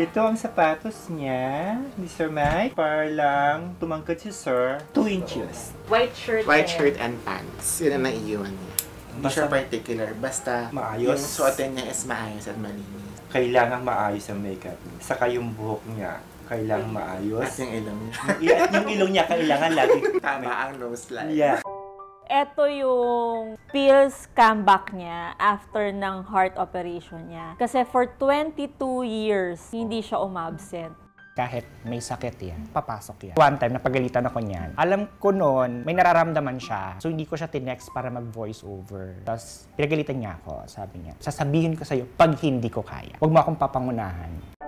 Ito ang sapatos niya, ni Sir Mike. Para lang tumangkad si Sir. 2 inches. White shirt White and- shirt and pants. Yun ang naiiwan niya. Hindi Basta- siya particular. Basta Maayos. yung suotin niya is maayos at malinis. Kailangan maayos ang makeup niya. Saka yung buhok niya, kailangan maayos. At yung ilong niya. Yung ilong niya, kailangan lagi. Tama ang nose line. Yeah. Ito yung pills comeback niya after ng heart operation niya. Kasi for 22 years, hindi siya umabsent. Kahit may sakit yan, papasok yan. One time, napagalitan ako niyan. Alam ko noon, may nararamdaman siya. So, hindi ko siya tinext para mag-voice over. Tapos, pinagalitan niya ako. Sabi niya, sasabihin ko sa'yo pag hindi ko kaya. Huwag mo akong papangunahan.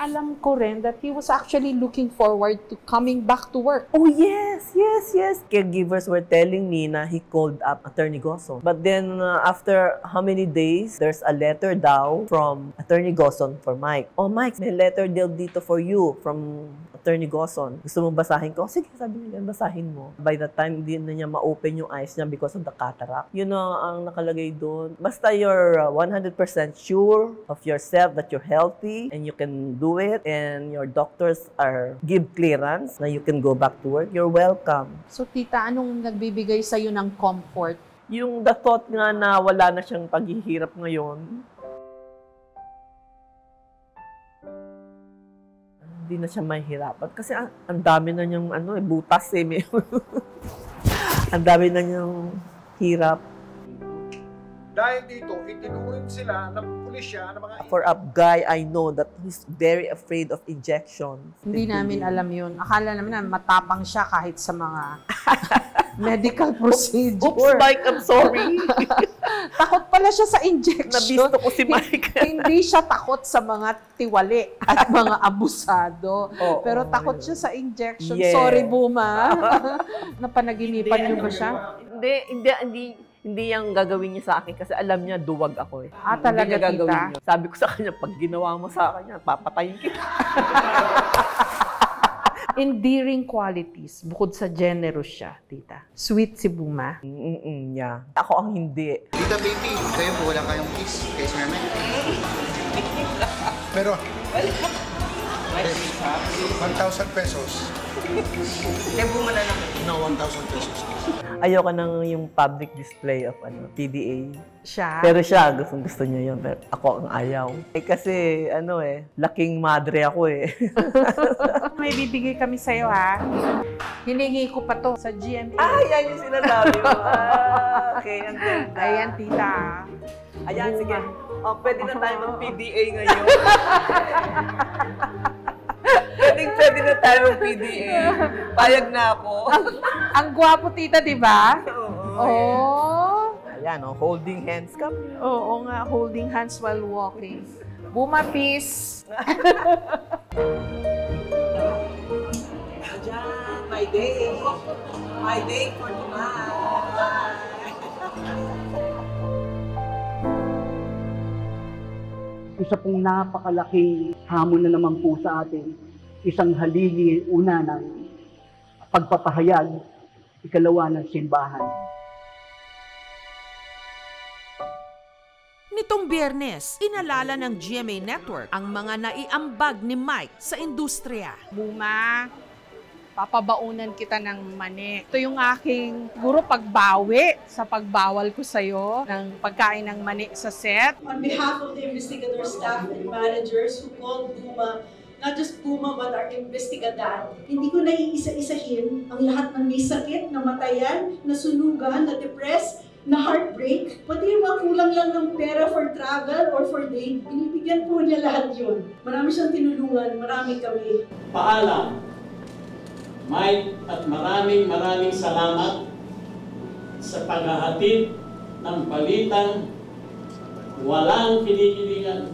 Alam ko rin that he was actually looking forward to coming back to work. Oh, yes, yes, yes. Caregivers were telling me na he called up Attorney Goson. But then, uh, after how many days, there's a letter daw from Attorney Goson for Mike. Oh, Mike, may letter daw dito for you from Attorney Goson. Gusto mo basahin ko? Sige, sabi niya, basahin mo. By the time, hindi na niya ma-open yung eyes niya because of the cataract. Yun na ang nakalagay doon. Basta you're uh, 100% sure of yourself that you're healthy and you can do it and your doctors are give clearance na you can go back to work, you're welcome. So, tita, anong nagbibigay sa'yo ng comfort? Yung the thought nga na wala na siyang paghihirap ngayon, hindi na siya mahihirapan. Kasi ang, ang dami na niyang ano, eh, butas eh. Ang dami na niyang hirap. Dahil dito, itinuring sila ng pulisya ng mga For a guy I know that he's very afraid of injections. Hindi namin alam yun. Akala namin na matapang siya kahit sa mga medical procedure. Oops, Mike, I'm sorry. takot pala siya sa injection. Nabisto ko si Mike. Hindi siya takot sa mga tiwali at mga abusado. Pero takot siya sa injection. Yes. Sorry, Buma. Napanaginipan niyo ba siya? Hindi, hindi, hindi, Hindi yung gagawin niya sa akin kasi alam niya duwag ako eh. Ah, Hindi talaga, niya gagawin tita? niya. Sabi ko sa kanya, pag ginawa mo sa kanya, papatayin kita. Endearing qualities, bukod sa generous siya, tita. Sweet si Buma. Mm-mm, yeah. Ako ang hindi. Tita baby, kayo po wala kayong kiss kay Sir Mike? Pero, 1,000 pesos. Kaya bumala lang. No, 1,000 pesos. Ayoko nang yung public display of ano, PDA. Siya? Pero siya, gustong gusto niya yun. Pero ako ang ayaw. Eh kasi, ano eh, laking madre ako eh. May bibigay kami sa'yo, ha? Hiningi ko pa to sa GMA. Ah, yan yung sinasabi mo. Ah, okay, ang ganda. Ayan, tita. Ayan, sige. Oh, pwede na tayo mag-PDA ngayon. pwede, pwede na tayo mag-PDA. Payag na ako. Ang gwapo, tita, di ba? Oo. Oh. Ayan, oh, holding hands kami. Oo nga, holding hands while walking. Buma, peace. Ayan, my day. My day for tonight. isa pong napakalaking hamon na naman po sa atin. Isang haligi una ng pagpapahayag, ikalawa ng simbahan. Nitong biyernes, inalala ng GMA Network ang mga naiambag ni Mike sa industriya. Buma, papabaunan kita ng mani. Ito yung aking, siguro pagbawi sa pagbawal ko sa'yo ng pagkain ng mani sa set. On behalf of the investigator staff and managers who called Buma, not just Buma but our investigador, hindi ko naiisa-isahin ang lahat ng may sakit, namatayan, nasunugan, na-depress, na heartbreak, pati yung mga kulang lang ng pera for travel or for date, binibigyan po niya lahat yun. Marami siyang tinulungan, marami kami. Paalam, Mike at maraming maraming salamat sa paghahatid ng balitang walang kinikilingan,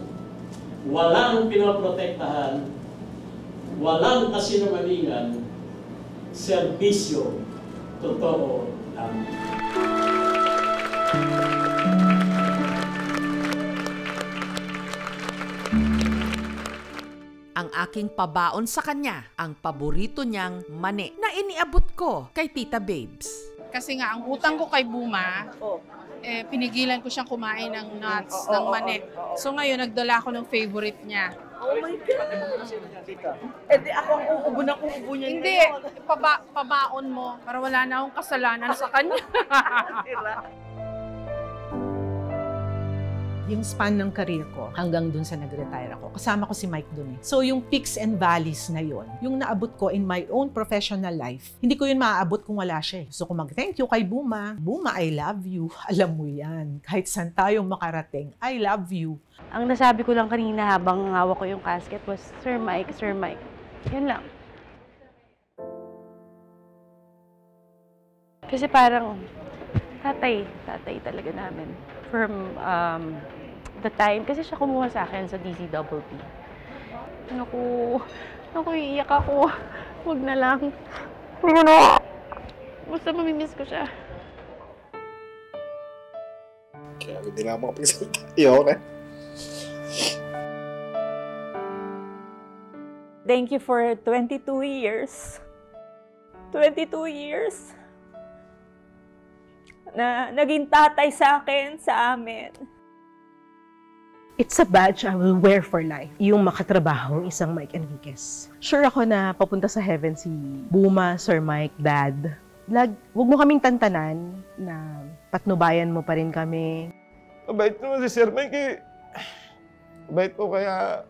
walang pinoprotektahan, walang kasinungalingan, serbisyo, totoo lang. Ang aking pabaon sa kanya, ang paborito niyang mani na iniabot ko kay Tita Babes. Kasi nga, ang utang ko kay Buma, eh, pinigilan ko siyang kumain ng nuts, ng mani. So ngayon, nagdala ako ng favorite niya. Oh my God! Eh di ako ang uubo ng uubo niya. Hindi, paba, pabaon mo para wala na akong kasalanan sa kanya. yung span ng career ko hanggang dun sa nag-retire ako. Kasama ko si Mike dun eh. So yung peaks and valleys na yon, yung naabot ko in my own professional life, hindi ko yun maaabot kung wala siya. eh. Gusto ko mag-thank you kay Buma. Buma, I love you. Alam mo yan. Kahit saan tayong makarating, I love you. Ang nasabi ko lang kanina habang hawak ko yung casket was, Sir Mike, Sir Mike. Yan lang. Kasi parang, tatay, tatay talaga namin. From um, the time, kasi siya kumuha sa akin sa DCWP. Naku, naku, iiyak ako. Huwag na lang. Huwag na. Basta mamimiss ko siya. Kaya hindi na ako makapagsalita. Ayoko na. Thank you for 22 years. 22 years na naging tatay sa akin, sa amin. It's a badge I will wear for life, yung makatrabaho ng isang Mike Enriquez. Sure ako na papunta sa heaven si Buma, Sir Mike, Dad. Lag, wag mo kaming tantanan na patnubayan mo pa rin kami. Mabait naman si Sir Mike eh. Mabait po kaya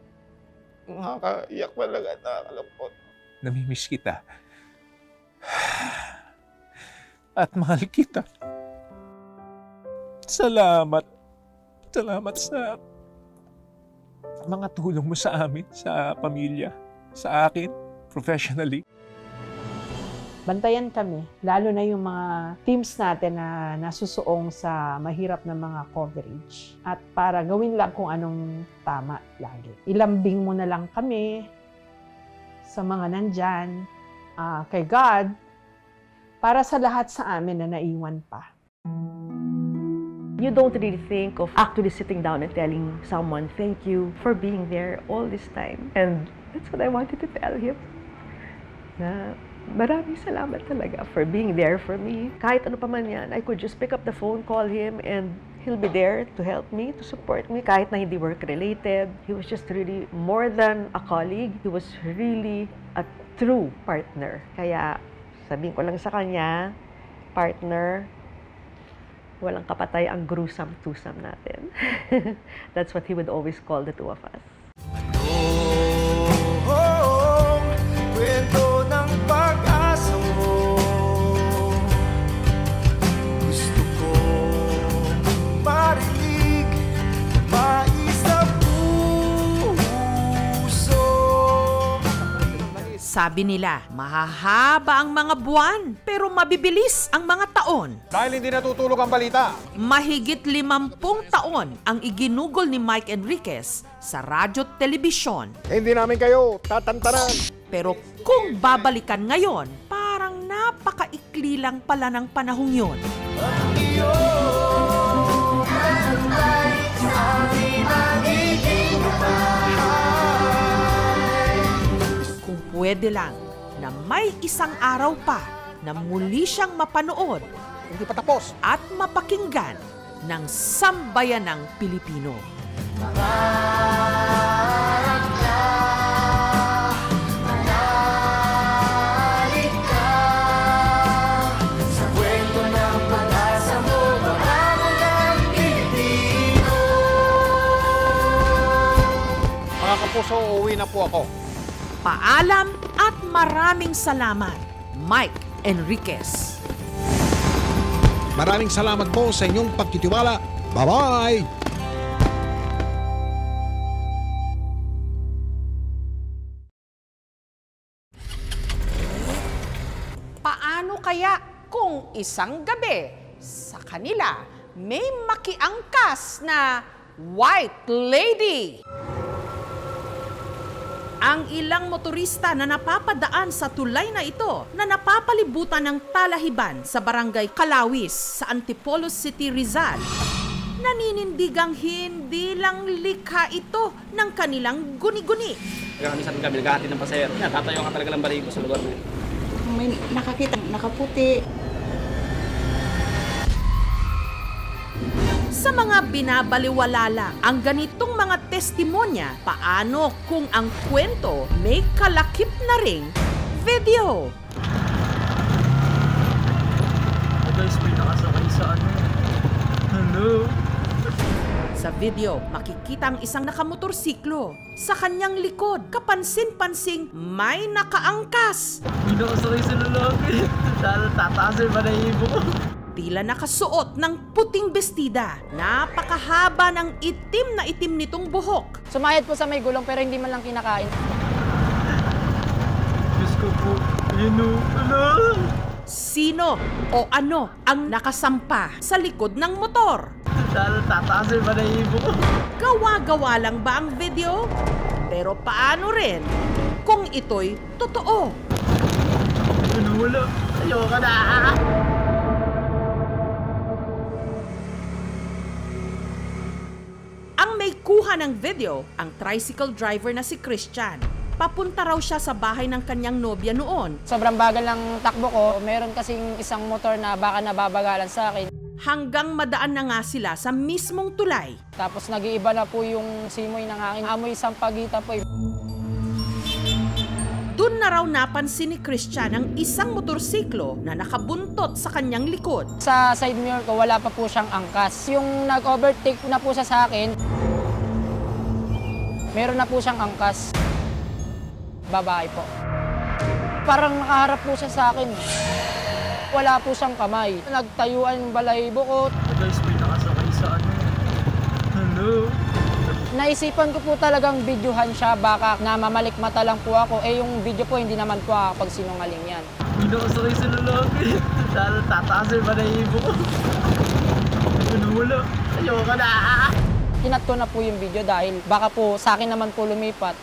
nakakaiyak talaga at nakakalapot. Namimiss kita. At mahal kita. Salamat. Salamat sa mga tulong mo sa amin, sa pamilya, sa akin, professionally. Bantayan kami, lalo na yung mga teams natin na nasusuong sa mahirap na mga coverage. At para gawin lang kung anong tama lagi. Ilambing mo na lang kami sa mga nandyan, ah, kay God, para sa lahat sa amin na naiwan pa. You don't really think of actually sitting down and telling someone, thank you for being there all this time. And that's what I wanted to tell him. Na maraming salamat talaga for being there for me. Kahit ano pa man yan, I could just pick up the phone, call him, and he'll be there to help me, to support me, kahit na hindi work-related. He was just really more than a colleague. He was really a true partner. Kaya sabihin ko lang sa kanya, partner, walang kapatay ang gruesome-tusam natin. That's what he would always call the two of us. Sabi nila, mahahaba ang mga buwan, pero mabibilis ang mga taon. Dahil hindi natutulog ang balita. Mahigit limampung taon ang iginugol ni Mike Enriquez sa radyo at telebisyon. Hindi namin kayo tatantanan. Pero kung babalikan ngayon, parang napakaikli lang pala ng panahong yun. Kung pwede lang na may isang araw pa na muli siyang mapanood hindi pa tapos at mapakinggan ng sambayanang Pilipino. Sa kwento ng pag-asa mo Maraming Pilipino Mga kapuso, uuwi na po ako. Paalam at maraming salamat, Mike Enriquez. Maraming salamat po sa inyong pagtitiwala. Bye-bye! Paano kaya kung isang gabi sa kanila may makiangkas na White Lady? Ang ilang motorista na napapadaan sa tulay na ito na napapalibutan ng talahiban sa barangay Kalawis sa Antipolo City, Rizal. Naninindigang hindi lang likha ito ng kanilang guni-guni. Kaya minsan kami naghahatid ng pasahero. Yan, tatayo ka talaga ng barigo sa lugar na yun. May nakakita, nakaputi. Sa mga binabaliwala lang ang ganitong mga testimonya, paano kung ang kwento may kalakip na ring video? Guys, may nakasakay sa ano. Ano? Sa video, makikita ang isang nakamotorsiklo. Sa kanyang likod, kapansin-pansing may nakaangkas. May nakasakay sa lalaki. Dahil tataas yung balahibo ko. Tila nakasuot ng puting bestida. Napakahaba ng itim na itim nitong buhok. Sumayad po sa may gulong pero hindi man lang kinakain. Diyos ko po. Yun o. Ano? Sino o ano ang nakasampa sa likod ng motor? Dahil tataas yung balahibo ko. Gawa-gawa lang ba ang video? Pero paano rin kung ito'y totoo? Ano wala? Ayoko na. May kuha ng video, ang tricycle driver na si Christian. Papunta raw siya sa bahay ng kanyang nobya noon. Sobrang bagal ng takbo ko. Meron kasing isang motor na baka nababagalan sa akin. Hanggang madaan na nga sila sa mismong tulay. Tapos nag-iiba na po yung simoy ng aking amoy sampagita po. eh. Doon na raw napansin ni Christian ang isang motorsiklo na nakabuntot sa kanyang likod. Sa side mirror ko, wala pa po siyang angkas. Yung nag-overtake na po siya sa akin, meron na po siyang angkas. Babae po. Parang nakaharap po siya sa akin. Wala po siyang kamay. Nagtayuan yung balahibo ko. Guys, may nakasakay sa ano. Ano? Naisipan ko po talagang videohan siya. Baka namamalik mata lang po ako. Eh yung video po, hindi naman po sinungaling yan. May nakasakay sa lalaki. Tataas yung balahibo ko. Ano wala? Ayoko na. Kinat ko na po yung video dahil baka po sa akin naman po lumipat.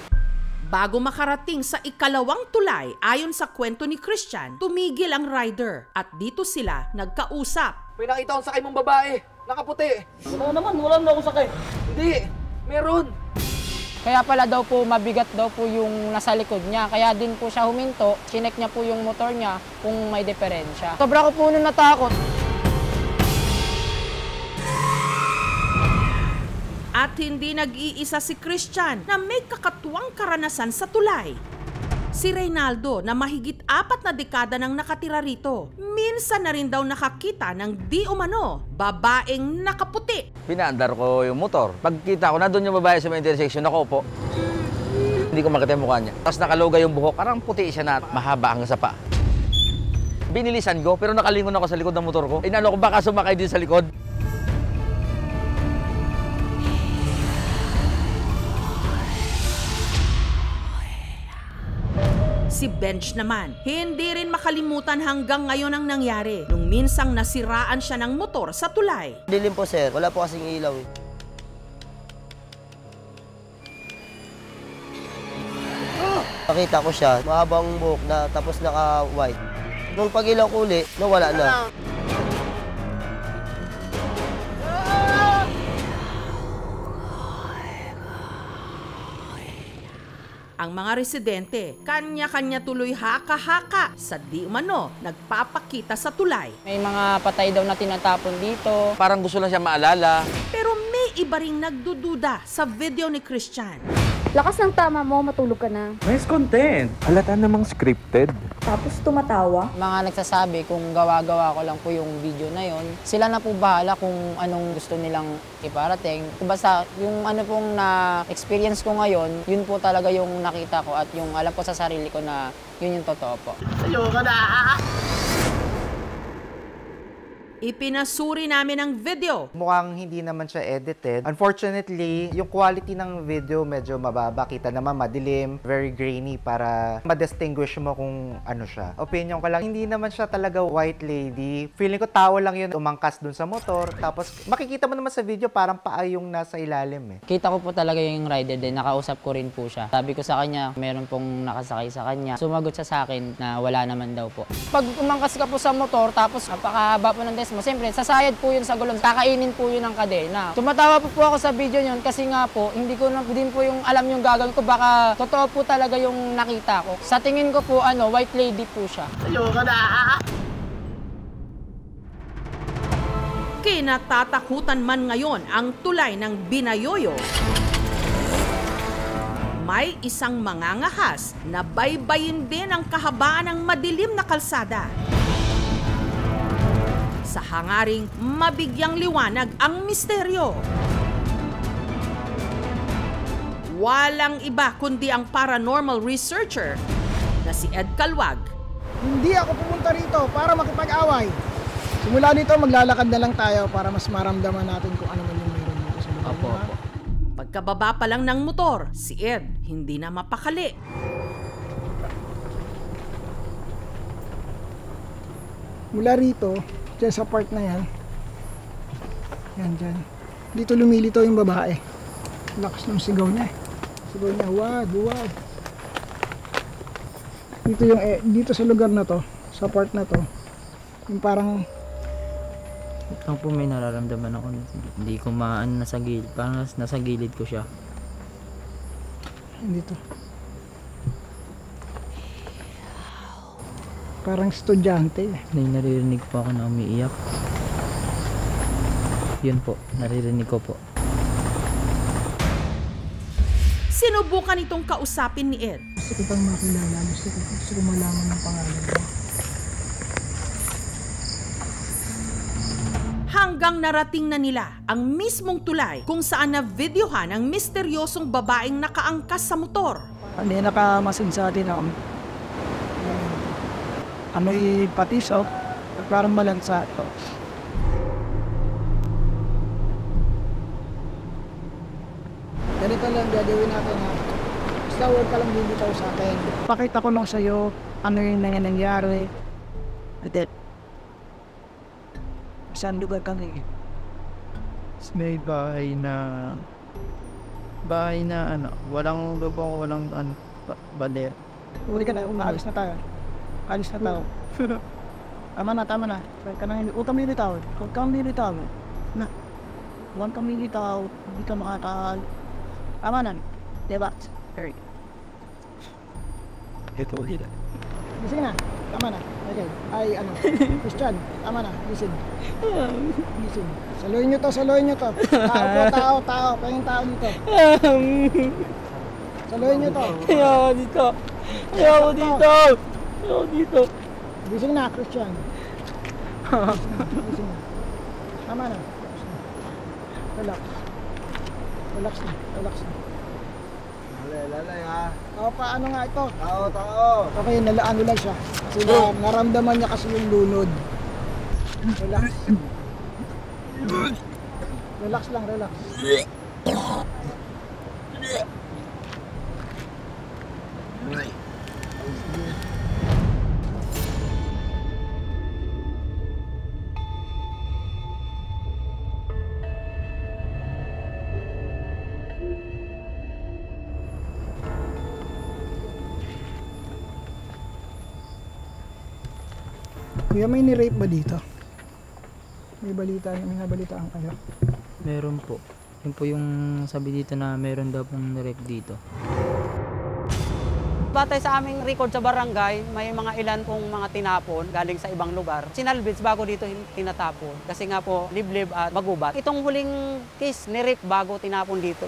Bago makarating sa ikalawang tulay, ayon sa kwento ni Christian, tumigil ang rider at dito sila nagkausap. May nakita akong sakay mong babae. Nakaputi. Wala naman, wala na ako sakay. Hindi, meron. Kaya pala daw po mabigat daw po yung nasa likod niya. Kaya din po siya huminto. Chinek niya po yung motor niya kung may diferensya. Sobra ko po nung natakot. At hindi nag-iisa si Christian na may kakatuwang karanasan sa tulay. Si Reynaldo na mahigit apat na dekada nang nakatira rito. Minsan na rin daw nakakita ng di umano, babaeng nakaputi. Pinaandar ko yung motor. Pagkita ko, na doon yung babae sa may intersection, ako po. Hindi ko makita yung mukha niya. Tapos nakalugay yung buhok, parang puti siya na mahaba hanggang sa pa. Binilisan ko, pero nakalingon ako sa likod ng motor ko. Inano ko, baka sumakay din sa likod. Si Bench naman, hindi rin makalimutan hanggang ngayon ang nangyari nung minsang nasiraan siya ng motor sa tulay. Dilim po sir, wala po kasing ilaw eh. Nakita ko siya, mahabang buhok na tapos naka-white. Nung pag-ilaw ko uli, nawala na. Ang mga residente, kanya-kanya tuloy haka-haka sa di umano nagpapakita sa tulay. May mga patay daw na tinatapon dito. Parang gusto lang siya maalala. Pero may iba ring nagdududa sa video ni Christian. Lakas ng tama mo, matulog ka na. Nice content. Halata namang scripted. Tapos tumatawa. Mga nagsasabi kung gawa-gawa ko lang po yung video na yon. Sila na po bahala kung anong gusto nilang iparating. Basta yung ano pong na-experience ko ngayon, yun po talaga yung nakita ko at yung alam ko sa sarili ko na yun yung totoo po. Ayoko na. Ipinasuri namin ang video. Mukhang hindi naman siya edited. Unfortunately, yung quality ng video medyo mababa. Kita naman madilim, very grainy para ma-distinguish mo kung ano siya. Opinion ko lang, hindi naman siya talaga white lady. Feeling ko tao lang yun umangkas dun sa motor. Tapos makikita mo naman sa video parang paa yung nasa ilalim eh. Kita ko po talaga yung rider din, nakausap ko rin po siya. Sabi ko sa kanya, meron pong nakasakay sa kanya. Sumagot siya sa akin na wala naman daw po. Pag umangkas ka po sa motor, tapos napakahaba po ng desk mo, siyempre, sasayad po yun sa gulong, kakainin po yun ng kadena. Tumatawa po po ako sa video yun kasi nga po, hindi ko na din po yung alam yung gagawin ko, baka totoo po talaga yung nakita ko. Sa tingin ko po, ano, white lady po siya. Ayoko na. Kinatatakutan man ngayon ang tulay ng Binayoyo. May isang mangangahas na baybayin din ang kahabaan ng madilim na kalsada. Sa hangaring mabigyang liwanag ang misteryo. Walang iba kundi ang paranormal researcher na si Ed Calwag Hindi ako pumunta rito para makipag-away. Simula dito, maglalakad na lang tayo para mas maramdaman natin kung ano man yung meron dito sa lugar Opo, opo. Pagkababa pa lang ng motor, si Ed hindi na mapakali. Mula rito, dyan sa part na yan. Yan dyan. Dito lumilito yung babae. Lakas ng sigaw niya eh. Sigaw niya, wag, wag. Dito yung, eh, dito sa lugar na to, sa part na to, yung parang Ako po may nararamdaman ako. Hindi ko maano nasa gilid. Parang nas- nasa gilid ko siya. dito. Parang estudyante. May naririnig po ako na umiiyak. Yun po, naririnig ko po. Sinubukan itong kausapin ni Ed. Gusto ko pang makilala. Gusto ko, gusto ko malaman ng pangalan mo. Hanggang narating na nila ang mismong tulay kung saan na-videohan ang misteryosong babaeng nakaangkas sa motor. Hindi nakamasin sa atin ako. Amoy patis oh. Parang malansa to. Ganito lang gagawin natin ha. Basta huwag ka lang bibitaw sa akin. Pakita ko lang sa'yo ano yung nang- nangyari. At then, saan lugar kami? May bahay na bahay na ano, walang lubong, walang ano, ba- baler. Uli ka na, umaalis na tayo. Alis na tayo. tama na, tama na. Huwag ka nang, huwag kang lilitaw. Huwag kang lilitaw. na. Huwag kami dito, hindi ka makaka... Tama na. Diba? Very. Ito ulit. Gising na. Tama na. Okay. Ay, ano. Christian, tama na. Gising. Gising. Saluhin nyo to, saluhin nyo to. Tao po, tao, tao. Pahing tao dito. Saluhin nyo to. Ayaw dito. Ayaw dito. Ayaw dito. Gising na, Christian. Gising na. Tama na. Relax. Relax na, relax na. Lalay, lalay ha. O, paano nga ito? Tao, tao. Okay, nalaano lang siya. Kasi na, naramdaman niya kasi yung lunod. Relax. Relax lang, relax. Kuya, may ni-rape ba dito? May balita, may nabalitaan kayo. Meron po. Yun po yung sabi dito na meron daw pong rape dito. Batay sa aming record sa barangay, may mga ilan pong mga tinapon galing sa ibang lugar. Sinalvage bago dito tinatapon. Kasi nga po, liblib at magubat. Itong huling case ni Rick bago tinapon dito.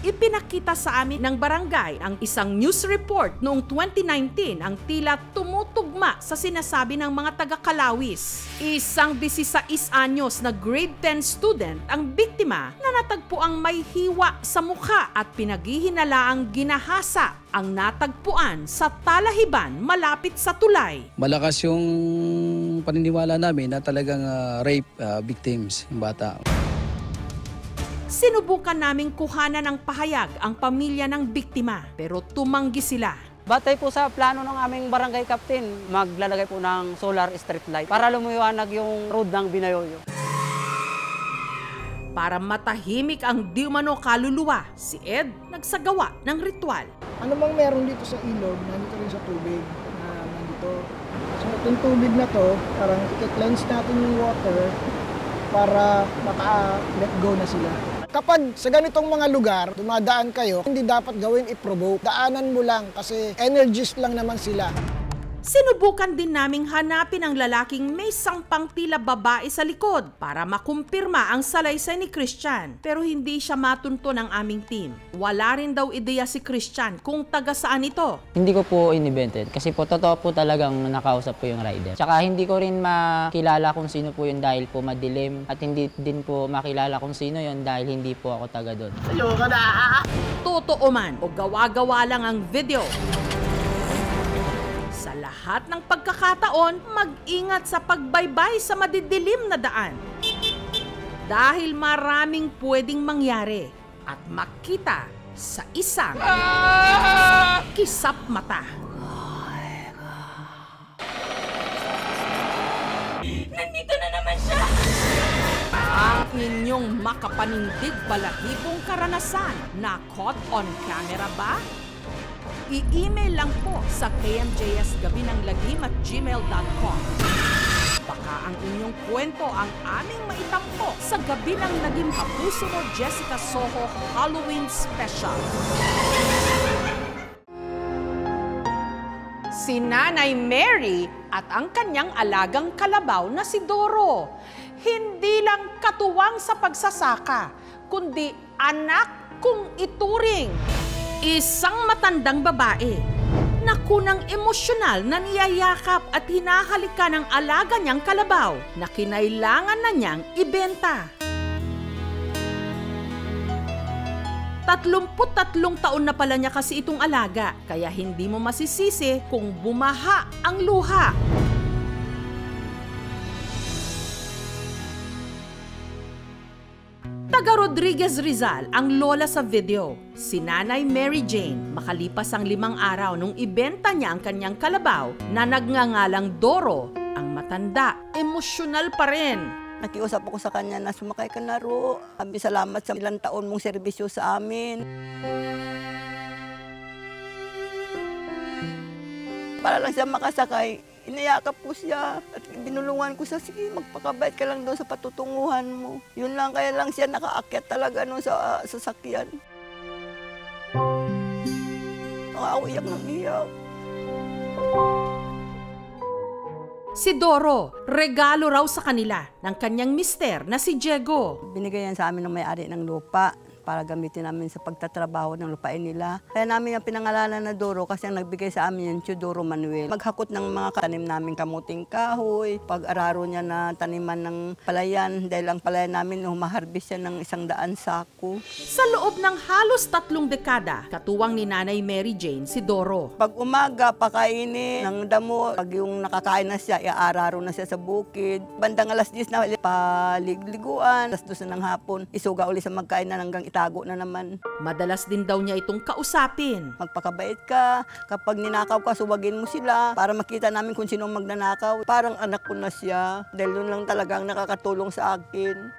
Ipinakita sa amin ng barangay ang isang news report noong 2019 ang tila tumutugma sa sinasabi ng mga taga-Kalawis. Isang 16 anyos na grade 10 student ang biktima na natagpo ang may hiwa sa mukha at pinaghihinalaang ginahasa ang natagpuan sa Talahiban malapit sa tulay. Malakas yung paniniwala namin na talagang ah, rape ah, victims yung bata. Sinubukan naming kuhanan ng pahayag ang pamilya ng biktima pero tumanggi sila. Batay po sa plano ng aming barangay captain, maglalagay po ng solar street light para lumiwanag yung road ng Binayoyo. Para matahimik ang di umano kaluluwa, si Ed nagsagawa ng ritual. Ano bang meron dito sa ilog, nandito rin sa tubig, na nandito. So itong tubig na to, parang i-cleanse natin yung water para maka-let go na sila. Kapag sa ganitong mga lugar, dumadaan kayo, hindi dapat gawin i-provoke. Daanan mo lang kasi energies lang naman sila. Sinubukan din naming hanapin ang lalaking may sampang tila babae sa likod para makumpirma ang salaysay ni Christian pero hindi siya matunto ng aming team. Wala rin daw ideya si Christian kung taga saan ito. Hindi ko po invented kasi po totoo po talagang nakausap ko yung rider. Tsaka hindi ko rin makilala kung sino po yun dahil po madilim at hindi din po makilala kung sino yun dahil hindi po ako taga doon. Ayoko na! Totoo man o gawa-gawa lang ang video. Lahat ng pagkakataon, mag-ingat sa pagbaybay sa madidilim na daan. Dahil maraming pwedeng mangyari at makita sa isang kisap mata. Nandito na naman siya! Ang inyong makapanindig balahibong karanasan na caught on camera ba? I-email lang po sa kmjsgabinanglagim at gmail.com. Baka ang inyong kwento ang aming maitampo sa Gabi ng Lagim Kapuso mo Jessica Soho Halloween Special. Si Nanay Mary at ang kanyang alagang kalabaw na si Doro. Hindi lang katuwang sa pagsasaka, kundi anak kung ituring. Isang matandang babae na kunang emosyonal na niyayakap at hinahalika ng alaga niyang kalabaw na kinailangan na niyang ibenta. Tatlumput tatlong taon na pala niya kasi itong alaga, kaya hindi mo masisisi kung bumaha ang luha. Taga Rodriguez Rizal ang lola sa video. Si Nanay Mary Jane, makalipas ang limang araw nung ibenta niya ang kanyang kalabaw na nagngangalang Doro, ang matanda, emosyonal pa rin. Nakiusap ako sa kanya na sumakay ka na ro. Sabi salamat sa ilang taon mong serbisyo sa amin. Para lang siya makasakay, Inayakap ko siya at binulungan ko sa sige, magpakabait ka lang doon sa patutunguhan mo. Yun lang, kaya lang siya nakaakyat talaga noon sa sasakyan. Nakauiyak ng iyak. Si Doro, regalo raw sa kanila ng kanyang mister na si Diego. Binigay yan sa amin ng may-ari ng lupa para gamitin namin sa pagtatrabaho ng lupain nila. Kaya namin yung pinangalanan na Doro kasi ang nagbigay sa amin yung Teodoro Manuel. Maghakot ng mga katanim namin kamuting kahoy, pag-araro niya na taniman ng palayan dahil ang palayan namin humaharbis siya ng isang daan sako. Sa loob ng halos tatlong dekada, katuwang ni Nanay Mary Jane si Doro. Pag umaga, pakainin ng damo. Pag yung nakakain na siya, iaararo na siya sa bukid. Bandang alas 10 na, paligliguan. Alas 12 na ng hapon, isuga uli sa magkain na hanggang itago na naman. Madalas din daw niya itong kausapin. Magpakabait ka. Kapag ninakaw ka, suwagin mo sila para makita namin kung sino magnanakaw. Parang anak ko na siya. Dahil yun lang talagang nakakatulong sa akin.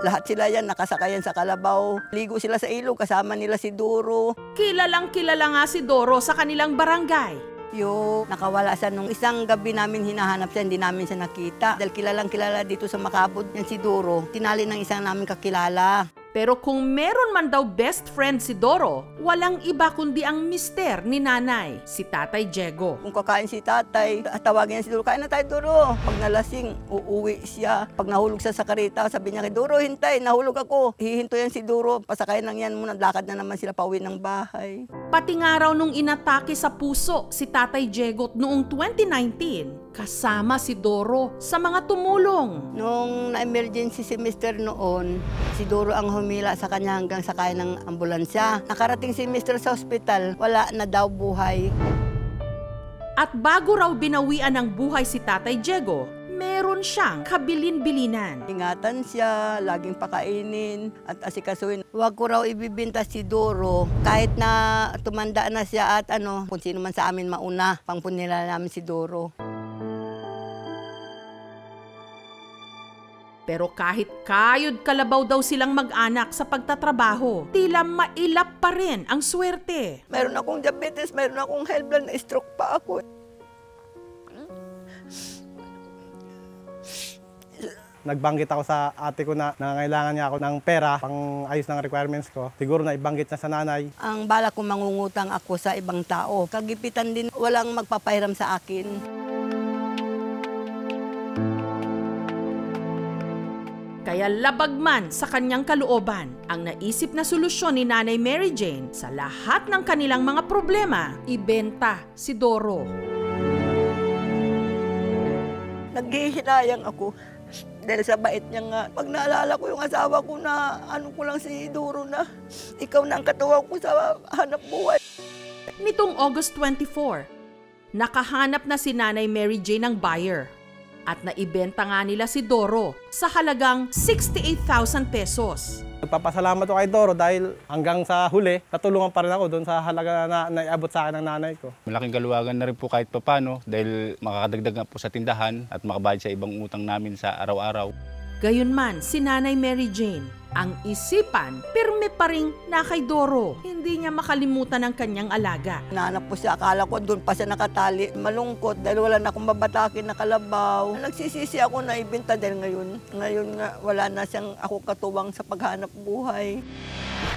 Lahat sila yan, nakasakayan sa kalabaw. Ligo sila sa ilog, kasama nila si Duro. Kilalang kilala nga si Doro sa kanilang barangay. Yung nakawala siya nung isang gabi namin hinahanap siya, hindi namin siya nakita. Dahil kilalang kilala dito sa Makabod, yan si Duro. Tinali ng isang namin kakilala. Pero kung meron man daw best friend si Doro, walang iba kundi ang mister ni nanay, si Tatay Diego. Kung kakain si tatay, tawagin niya si Duro, kain na tayo Duro. Pag nalasing, uuwi siya. Pag nahulog siya sa karita, sabi niya kay Duro, hintay, nahulog ako. Hihinto yan si Duro, pasakayin lang yan muna, lakad na naman sila pauwi ng bahay. Pati nga raw nung inatake sa puso si Tatay Diego noong 2019, kasama si Doro sa mga tumulong. Nung na-emergency si Mr. noon, si Duro ang humila sa kanya hanggang sakay ng ambulansya. Nakarating si Mr. sa ospital, wala na daw buhay. At bago raw binawian ng buhay si Tatay Diego, meron siyang kabilin-bilinan. Ingatan siya, laging pakainin at asikasuhin. Huwag ko raw ibibinta si Doro kahit na tumanda na siya at ano, kung sino man sa amin mauna, pangpunila namin si Doro. Pero kahit kayod kalabaw daw silang mag-anak sa pagtatrabaho, tila mailap pa rin ang swerte. Meron akong diabetes, meron akong high blood na stroke pa ako. Nagbanggit ako sa ate ko na nangangailangan niya ako ng pera pang ayos ng requirements ko. Siguro na ibanggit niya sa nanay. Ang bala ko mangungutang ako sa ibang tao. Kagipitan din, walang magpapahiram sa akin. Kaya labag man sa kanyang kalooban ang naisip na solusyon ni Nanay Mary Jane sa lahat ng kanilang mga problema, ibenta si Doro. Naghihinayang ako dahil sa bait niya nga. Pag naalala ko yung asawa ko na ano ko lang si Duro na ikaw na ang katuwang ko sa hanap buhay. Nitong August 24, nakahanap na si Nanay Mary Jane ng buyer at naibenta nga nila si Doro sa halagang 68,000 pesos. Nagpapasalamat ako kay Doro dahil hanggang sa huli, natulungan pa rin ako doon sa halaga na naiabot sa akin ng nanay ko. Malaking kaluwagan na rin po kahit papano dahil makakadagdag nga po sa tindahan at makabayad sa ibang utang namin sa araw-araw. Gayunman, si Nanay Mary Jane, ang isipan, pirme pa rin na kay Doro. Hindi niya makalimutan ang kanyang alaga. Nanap po siya, akala ko doon pa siya nakatali. Malungkot dahil wala na akong babatakin na kalabaw. Nagsisisi ako na ibenta dahil ngayon. Ngayon nga, wala na siyang ako katuwang sa paghanap buhay.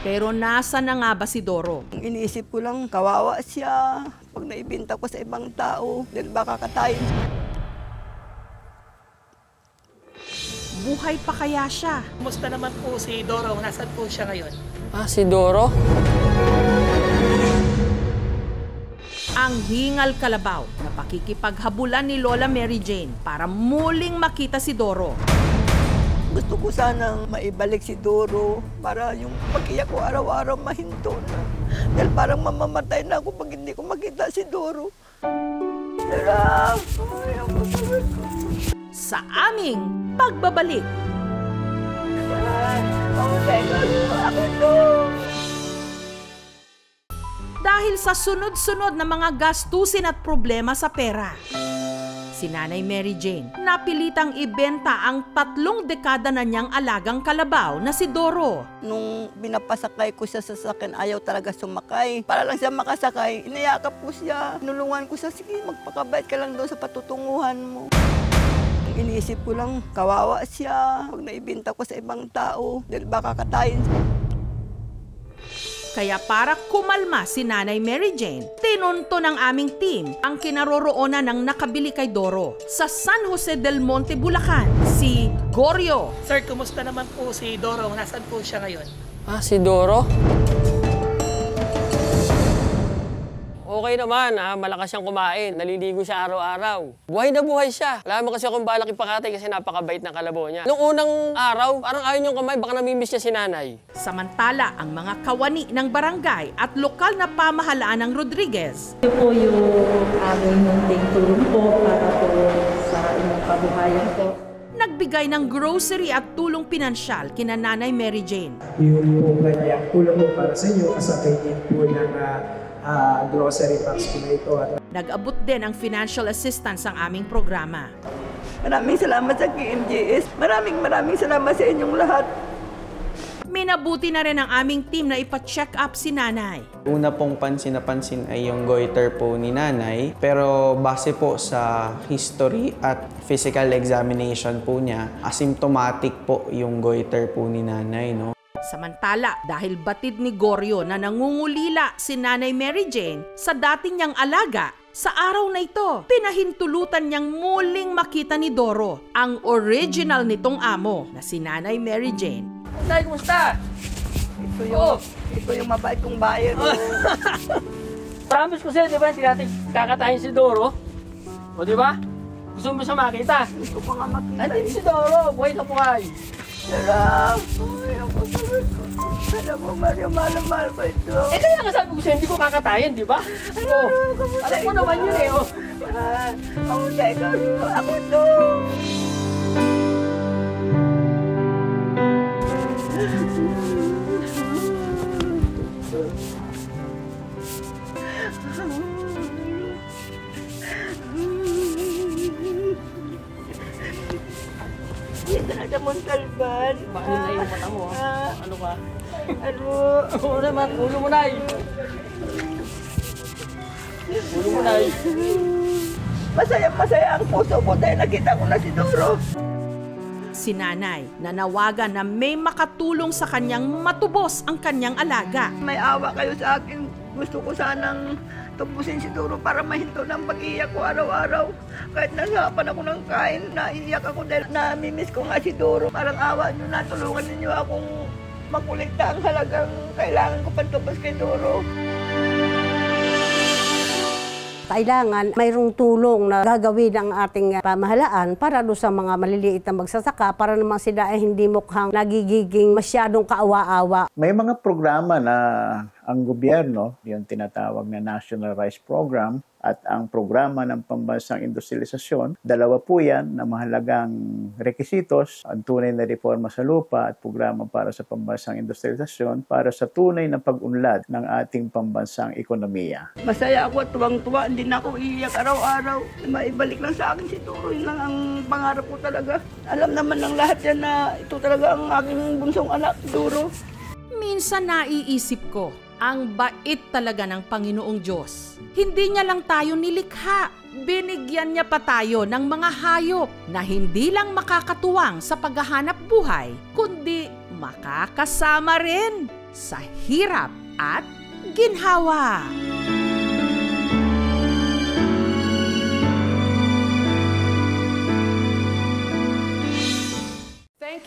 Pero nasa na nga ba si Doro? Iniisip ko lang, kawawa siya. Pag naibenta ko sa ibang tao, dahil baka katayin. Buhay pa kaya siya? Kumusta naman po si Doro? Nasaan po siya ngayon? Ah, si Doro? Ang hingal kalabaw na pakikipaghabulan ni Lola Mary Jane para muling makita si Doro. Gusto ko sanang maibalik si Doro para yung pag-iyak ko araw-araw mahinto na. Dahil parang mamamatay na ako pag hindi ko makita si Doro. Sarap! Ay, ako Sa aming pagbabalik. Dahil sa sunod-sunod na mga gastusin at problema sa pera. si Nanay Mary Jane. Napilitang ibenta ang tatlong dekada na niyang alagang kalabaw na si Doro. Nung binapasakay ko siya sa sakin, ayaw talaga sumakay. Para lang siya makasakay, inayakap ko siya. Nulungan ko siya, sige, magpakabait ka lang doon sa patutunguhan mo. Iniisip ko lang, kawawa siya. Pag naibinta ko sa ibang tao, dahil baka katayin Kaya para kumalma si Nanay Mary Jane, tinunto ng aming team ang kinaroroonan ng nakabili kay Doro sa San Jose del Monte, Bulacan, si Gorio. Sir, kumusta naman po si Doro? Nasaan po siya ngayon? Ah, si Doro? Okay naman, ah, malakas siyang kumain. Naliligo siya araw-araw. Buhay na buhay siya. Alam mo kasi akong balak ipakatay kasi napakabait ng kalabaw niya. Nung unang araw, parang ayaw niyong kamay, baka namimiss niya si nanay. Samantala, ang mga kawani ng barangay at lokal na pamahalaan ng Rodriguez Ito po yung aming munting tulong po para po sa inyong kabuhayan po. nagbigay ng grocery at tulong pinansyal kina Nanay Mary Jane. yung po kanyang tulong po para sa inyo kasabay din po ng ah, ah, grocery packs po na ito at Nag-abot din ang financial assistance ang aming programa. Maraming salamat sa KMJS. Maraming maraming salamat sa inyong lahat. Minabuti na rin ang aming team na ipa-check up si Nanay. Una pong pansin na pansin ay yung goiter po ni nanay. Pero base po sa history at physical examination po niya, asymptomatic po yung goiter po ni nanay. No? Samantala, dahil batid ni Gorio na nangungulila si Nanay Mary Jane sa dati niyang alaga, sa araw na ito, pinahintulutan niyang muling makita ni Doro ang original nitong amo na si Nanay Mary Jane. Nay, kumusta? Ito yung, ito yung mabait kong bayan. Promise ko sa'yo, di ba, hindi natin kakatayin si Doro? O, di ba? Gusto mo siya makita? Gusto ko nga makita. Andito si Doro, buhay na buhay. Sarap! Ay, ako talaga. Alam mo, Mario, mahal-mahal ko ito. Eh, kaya nga sabi ko sa'yo, hindi ko kakatayin, di ba? Ano, kamusta Alam mo naman yun eh, oh. Ah, Kamusta ikaw? Ako to. Dito na sa Montalban. Bakit na yung mata mo, ah? Ano ka? Ano? Oo naman, ulo mo, Nay. Ulo mo, Nay. Masayang masaya ang puso ko dahil nakita ko na si Doro. Si Nanay nanawagan na may makatulong sa kanyang matubos ang kanyang alaga. May awa kayo sa akin. Gusto ko sanang tubusin si Doro para mahinto ng pag-iyak ko araw-araw. Kahit nasapan ako ng kain, naiiyak ako dahil namimiss ko nga si Doro. Parang awa nyo na, tulungan ninyo akong makulikta ang halagang kailangan ko pantubos kay Doro. Kailangan mayroong tulong na gagawin ng ating pamahalaan para doon sa mga maliliit na magsasaka para naman sila ay hindi mukhang nagigiging masyadong kaawa-awa. May mga programa na ang gobyerno, yung tinatawag na National Rice Program at ang programa ng pambansang industrialisasyon, dalawa po yan na mahalagang rekisitos, ang tunay na reforma sa lupa at programa para sa pambansang industrialisasyon para sa tunay na pag-unlad ng ating pambansang ekonomiya. Masaya ako at tuwang-tuwa. Hindi na ako iiyak araw-araw. Maibalik lang sa akin si Doro. Yun lang ang pangarap ko talaga. Alam naman ng lahat yan na ito talaga ang aking bunsong anak, Doro. Minsan naiisip ko, ang bait talaga ng Panginoong Diyos. Hindi niya lang tayo nilikha, binigyan niya pa tayo ng mga hayop na hindi lang makakatuwang sa paghahanap buhay, kundi makakasama rin sa hirap at ginhawa. Thank